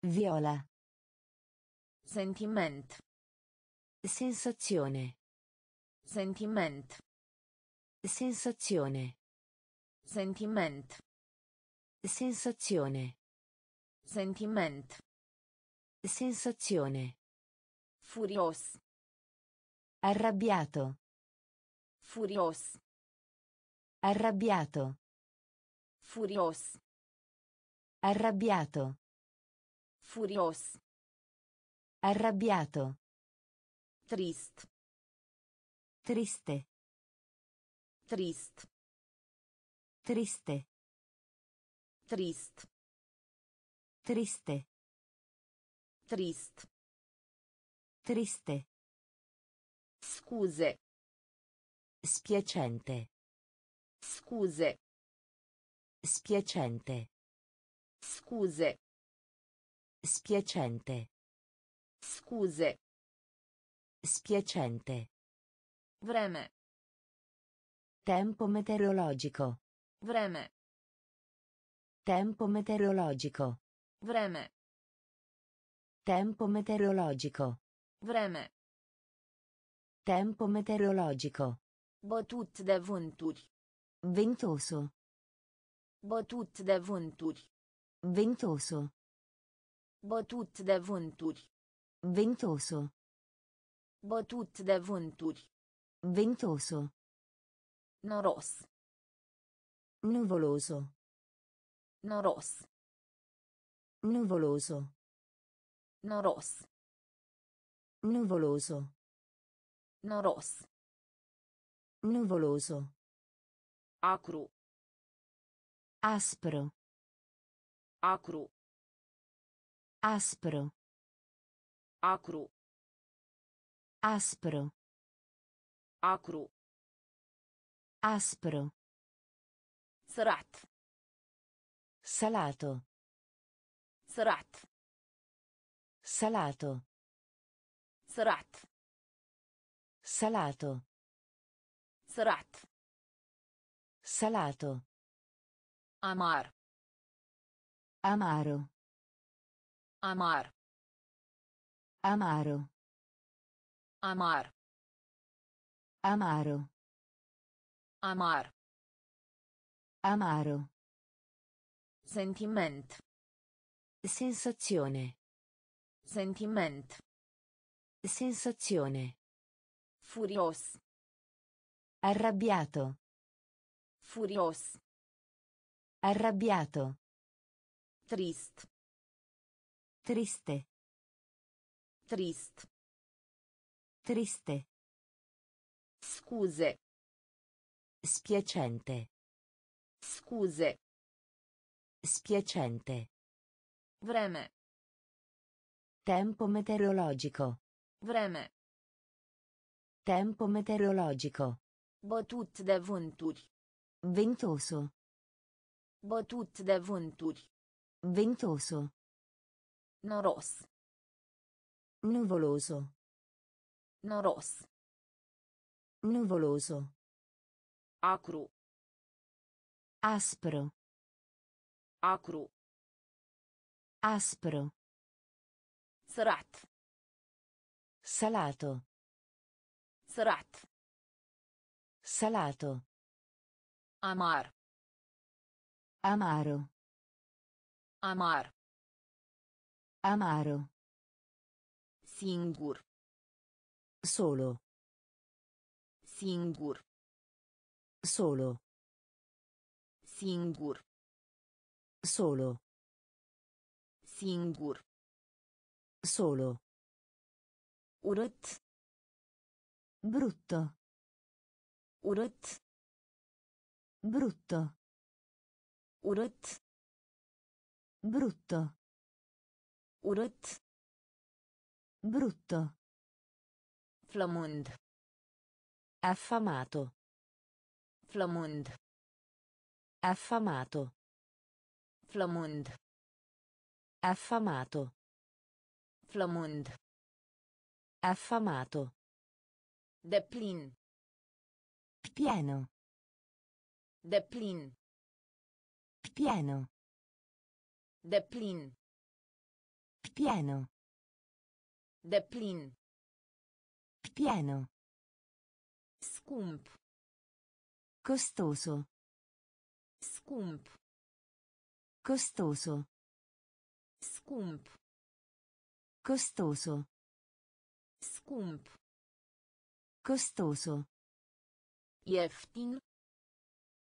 Viola. Sentiment. Sensazione. Sentiment. Sensazione. Sentiment. Sensazione. Sentiment. Sensazione. Furios. Arrabbiato. Furios. Arrabbiato. Furios. Arrabbiato. Furios. Arrabbiato. Trist. Triste. Trist. Triste. Trist. Triste. Trist. Triste. Scuse. Spiacente. Scuse. Spiacente. Scuse. Spiacente. Scuse. Spiacente. Vreme. Tempo meteorologico. Vreme. Tempo meteorologico. Vreme. Tempo meteorologico. Vreme. Tempo meteorologico. Bătut de vânturi. Ventoso. Bătut de vânturi. Ventoso. Bătut de vânturi. Ventoso. Bătut de vânturi. Ventoso. Noros. Nuvoloso. Noros. Nuvoloso. Noros. Nuvoloso. Noros. Nuvoloso. Acru. Aspro. Acru. Aspro. Acru. Aspro. Acru. Aspro. Sărat. Salato. Sărat. Salato. Sărat. Salato. Sărat. Salato. Amar. Amaro. Amar. Amaro. Amar. Amaro. Amar. Amaro. Sentiment. Sensazione. Sentiment. Sensazione. Furios. Arrabbiato. Furios. Arrabbiato. Trist. Triste. Trist. Triste. Scuse. Spiacente. Scuse. Spiacente. Vreme. Tempo meteorologico. Vreme. Tempo meteorologico. Bătut de vânturi. Ventoso. Bătut de vânturi. Ventoso. Noros. Nuvoloso. Noros. Nuvoloso. Acru. Aspro. Acru. Aspro. Sărat. Salato. Sărat. Salato. Amar. Amaro. Amar. Amaro. Singur. Solo. Singur. Solo. Singur. Solo. Singur. Solo. Urât. Brutto. Urât. Brutto. Urât. Brutto. Urât. Brutto. Flămând. Affamato. Flămând. Affamato. Flămând. Affamato. Flămând. Affamato. De plin. Pieno. De plin. Pieno. De plin. Pieno. De plin. Pieno. Scump. Costoso. Scump. Costoso. Scump. Costoso. Scump. Costoso. Ieftin.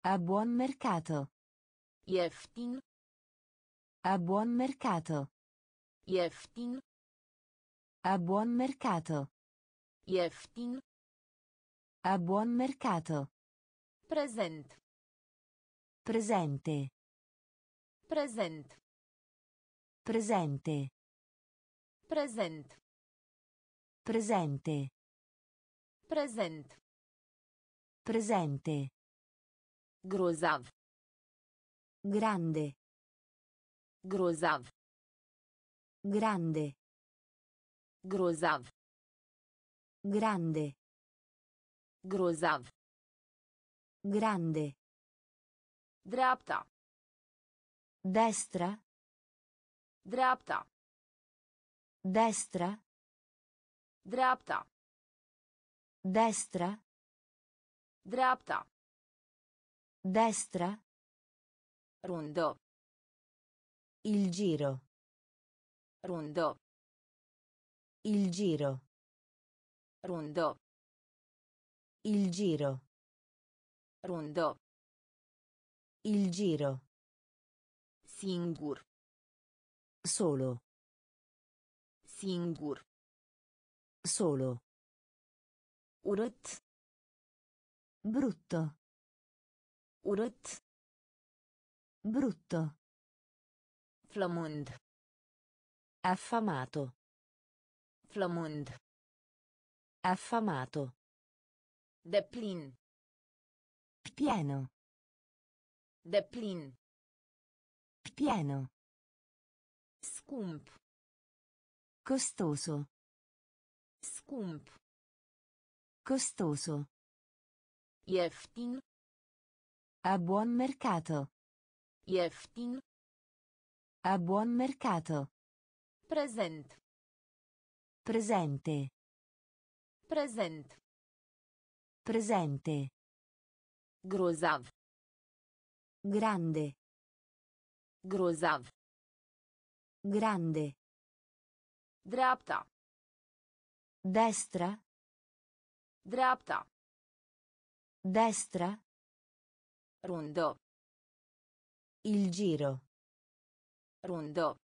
A buon mercato. Ieftin. A buon mercato. Ieftin. A buon mercato. Ieftin. A buon mercato. Prezent. Presente. Prezent. Presente. Prezent. Presente. Prezent. Presente. Grozav. Grande. Grozav. Grande. Grozav. Grande. Grozav. Grande. Dreapta. Destra. Dreapta. Destra. Dreapta. Destra. Dreapta. Destra. Rundo. Il giro. Rundo. Il giro. Rundo. Il giro. Rundo. Il giro. Singur. Solo. Singur. Solo. Urât. Brutto. Urât. Brutto. Flămând. Affamato. Flămând. Affamato. De plin. Pieno. De plin. Pieno. Scump. Costoso. Scump. Costoso. Ieftin. A buon mercato. Ieftin. A buon mercato. Prezent. Presente. Prezent. Presente. Grozav. Grande. Grozav. Grande. Dreapta. Destra. Dreapta. Destra. Rundo. Il giro. Rundo.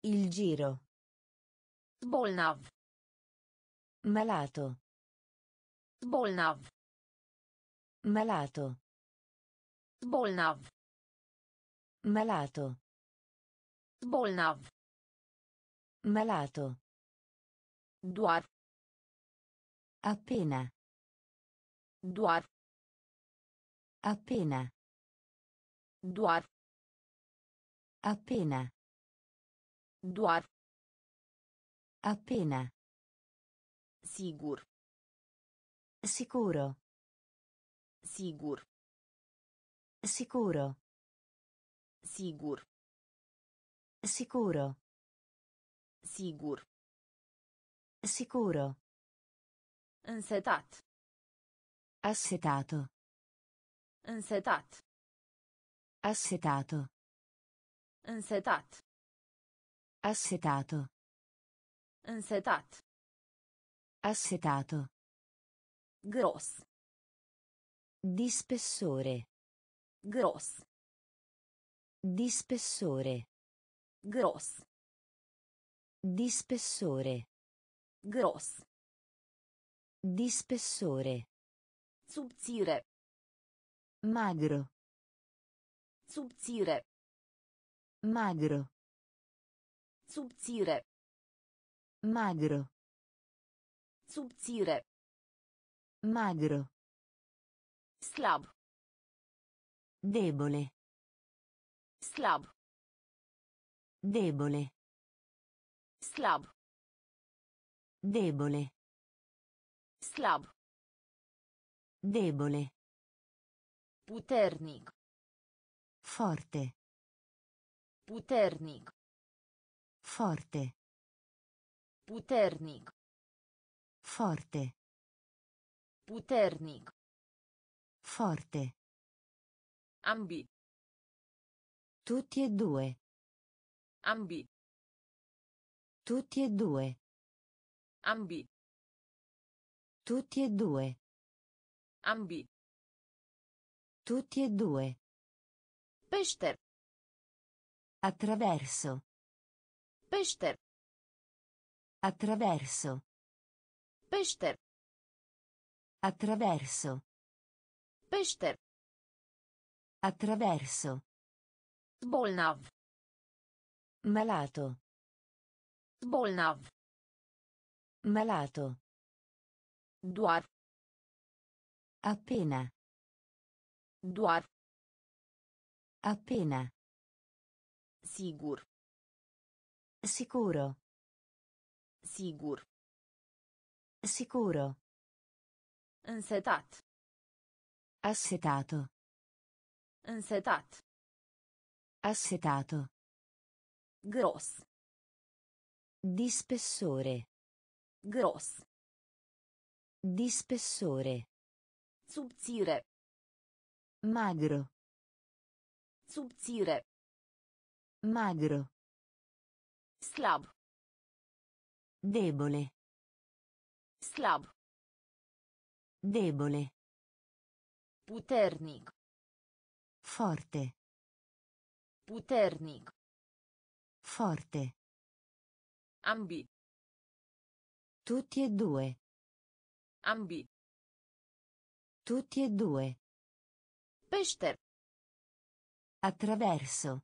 Il giro. Bolnav. Malato. Bolnav. Malato. Bolnav. Malato. Bolnav. Malato. Doar. Appena. Doar. Appena. Doar. Appena. Doar. Appena. Sigur. Sicuro. Sigur. Sicuro. Sigur. Sicuro. Sigur. Sicuro. Însetat. Assetato. Însetat. Assetato. Însetat. Assetato. Însetat. Assetato. Gros. Di spessore. Gros. Di spessore. Gros. Di spessore. Gros. Di spessore. Subțire. Magro. Subțire. Magro. Subțire. Magro. Subțire. Magro. Slab. Debole. Slab. Debole. Slab. Debole. Slab. Debole. Puternic. Forte. Puternic. Forte. Puternic. Forte. Puternic. Forte. Ambi. Tutti e due. Ambi. Tutti e due. Ambi. Tutti e due. Ambi. Tutti e due. Peșter. Attraverso. Peșter. Attraverso. Peșter. Attraverso. Peșter. Attraverso. Bolnav. Malato. Bolnav. Malato. Doar. Appena. Doar. Appena. Sigur. Sicuro. Sigur. Sicuro. Însetat. Assetato. Însetat. Assetato. Gros. Di spessore. Gros. Di spessore. Subțire. Magro. Subțire. Magro. Slab. Debole. Slab. Debole. Puternic. Forte. Puternic. Forte. Ambi. Tutti e due. Ambi. Tutti e due. Peșter. Attraverso.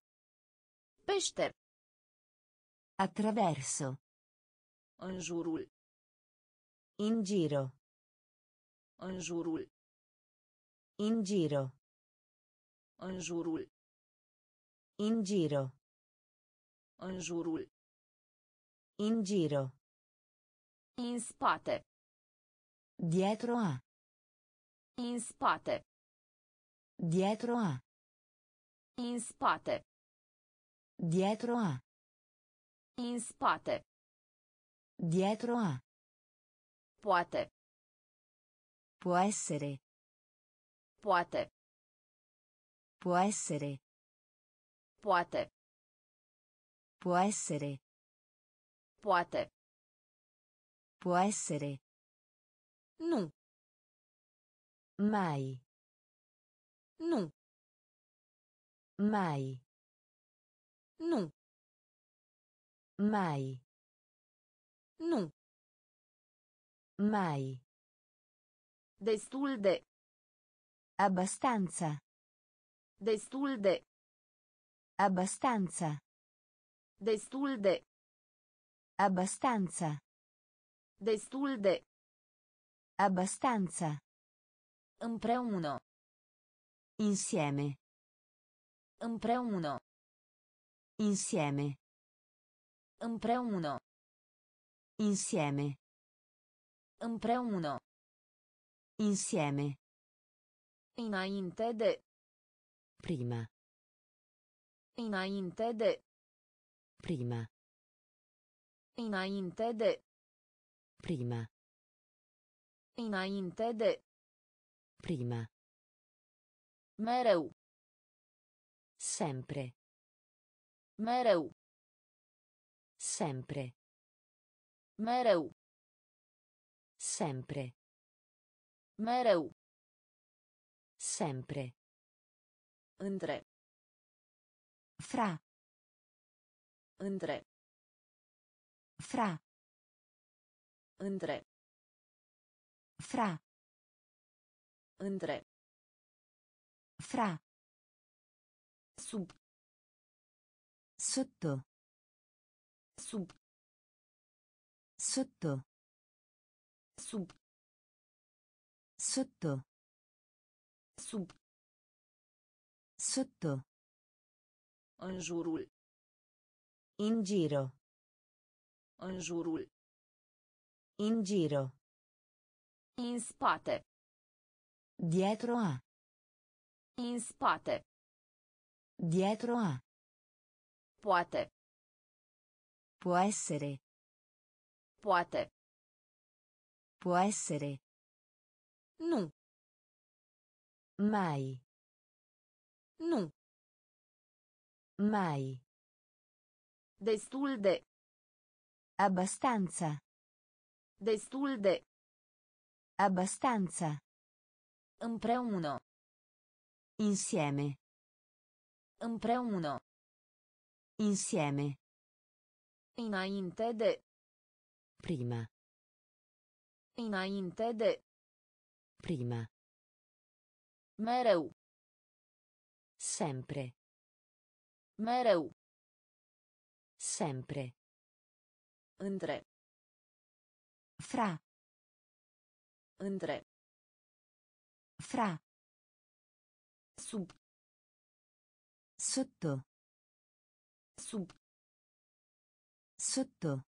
Peșter. Attraverso. În jurul. In giro. În jurul. In giro. În jurul. In giro. În jurul. In giro. În spate. Dietro a. În spate. Dietro a. În spate. Dietro a. În spate. Dietro a. Poate. Può essere. Poate. Può essere. Poate. Può essere. Poate. Può essere. Nu. Mai. Nu. Mai. Nu. Mai. Nu. Mai. Destul de. Abbastanza. Destul de. Abbastanza. Destul de. Abbastanza. Destul de. Abbastanza. Împreună. Insieme. Împreună. Insieme. Împreună. Insieme. Împreună. Insieme. Înainte de. Prima. Înainte de. Prima. Înainte de. Prima. Înainte de. Prima. Mereu. Sempre. Mereu. Sempre. Mereu. Sempre. Mereu. Sempre. Între. Fra. Între. Fra. Între. Fra. Între. Fra. Sub. Sotto. Sub. Sotto. Sub. Sotto. Sub. Sotto. În jurul. In giro. În jurul. In giro. În spate. Dietro a. În spate. Dietro a. Poate. Può essere. Poate. Può essere. Nu. Mai. Nu. Mai. Destul de. Abbastanza. Destul de. Abbastanza. Împreună. Insieme. Împreună. Insieme. Înainte de. Prima. Înainte de. Prima. Mereu. Sempre. Mereu. Sempre. Între. Fra. Între. Fra. Sub. Sotto. Sub. Sotto.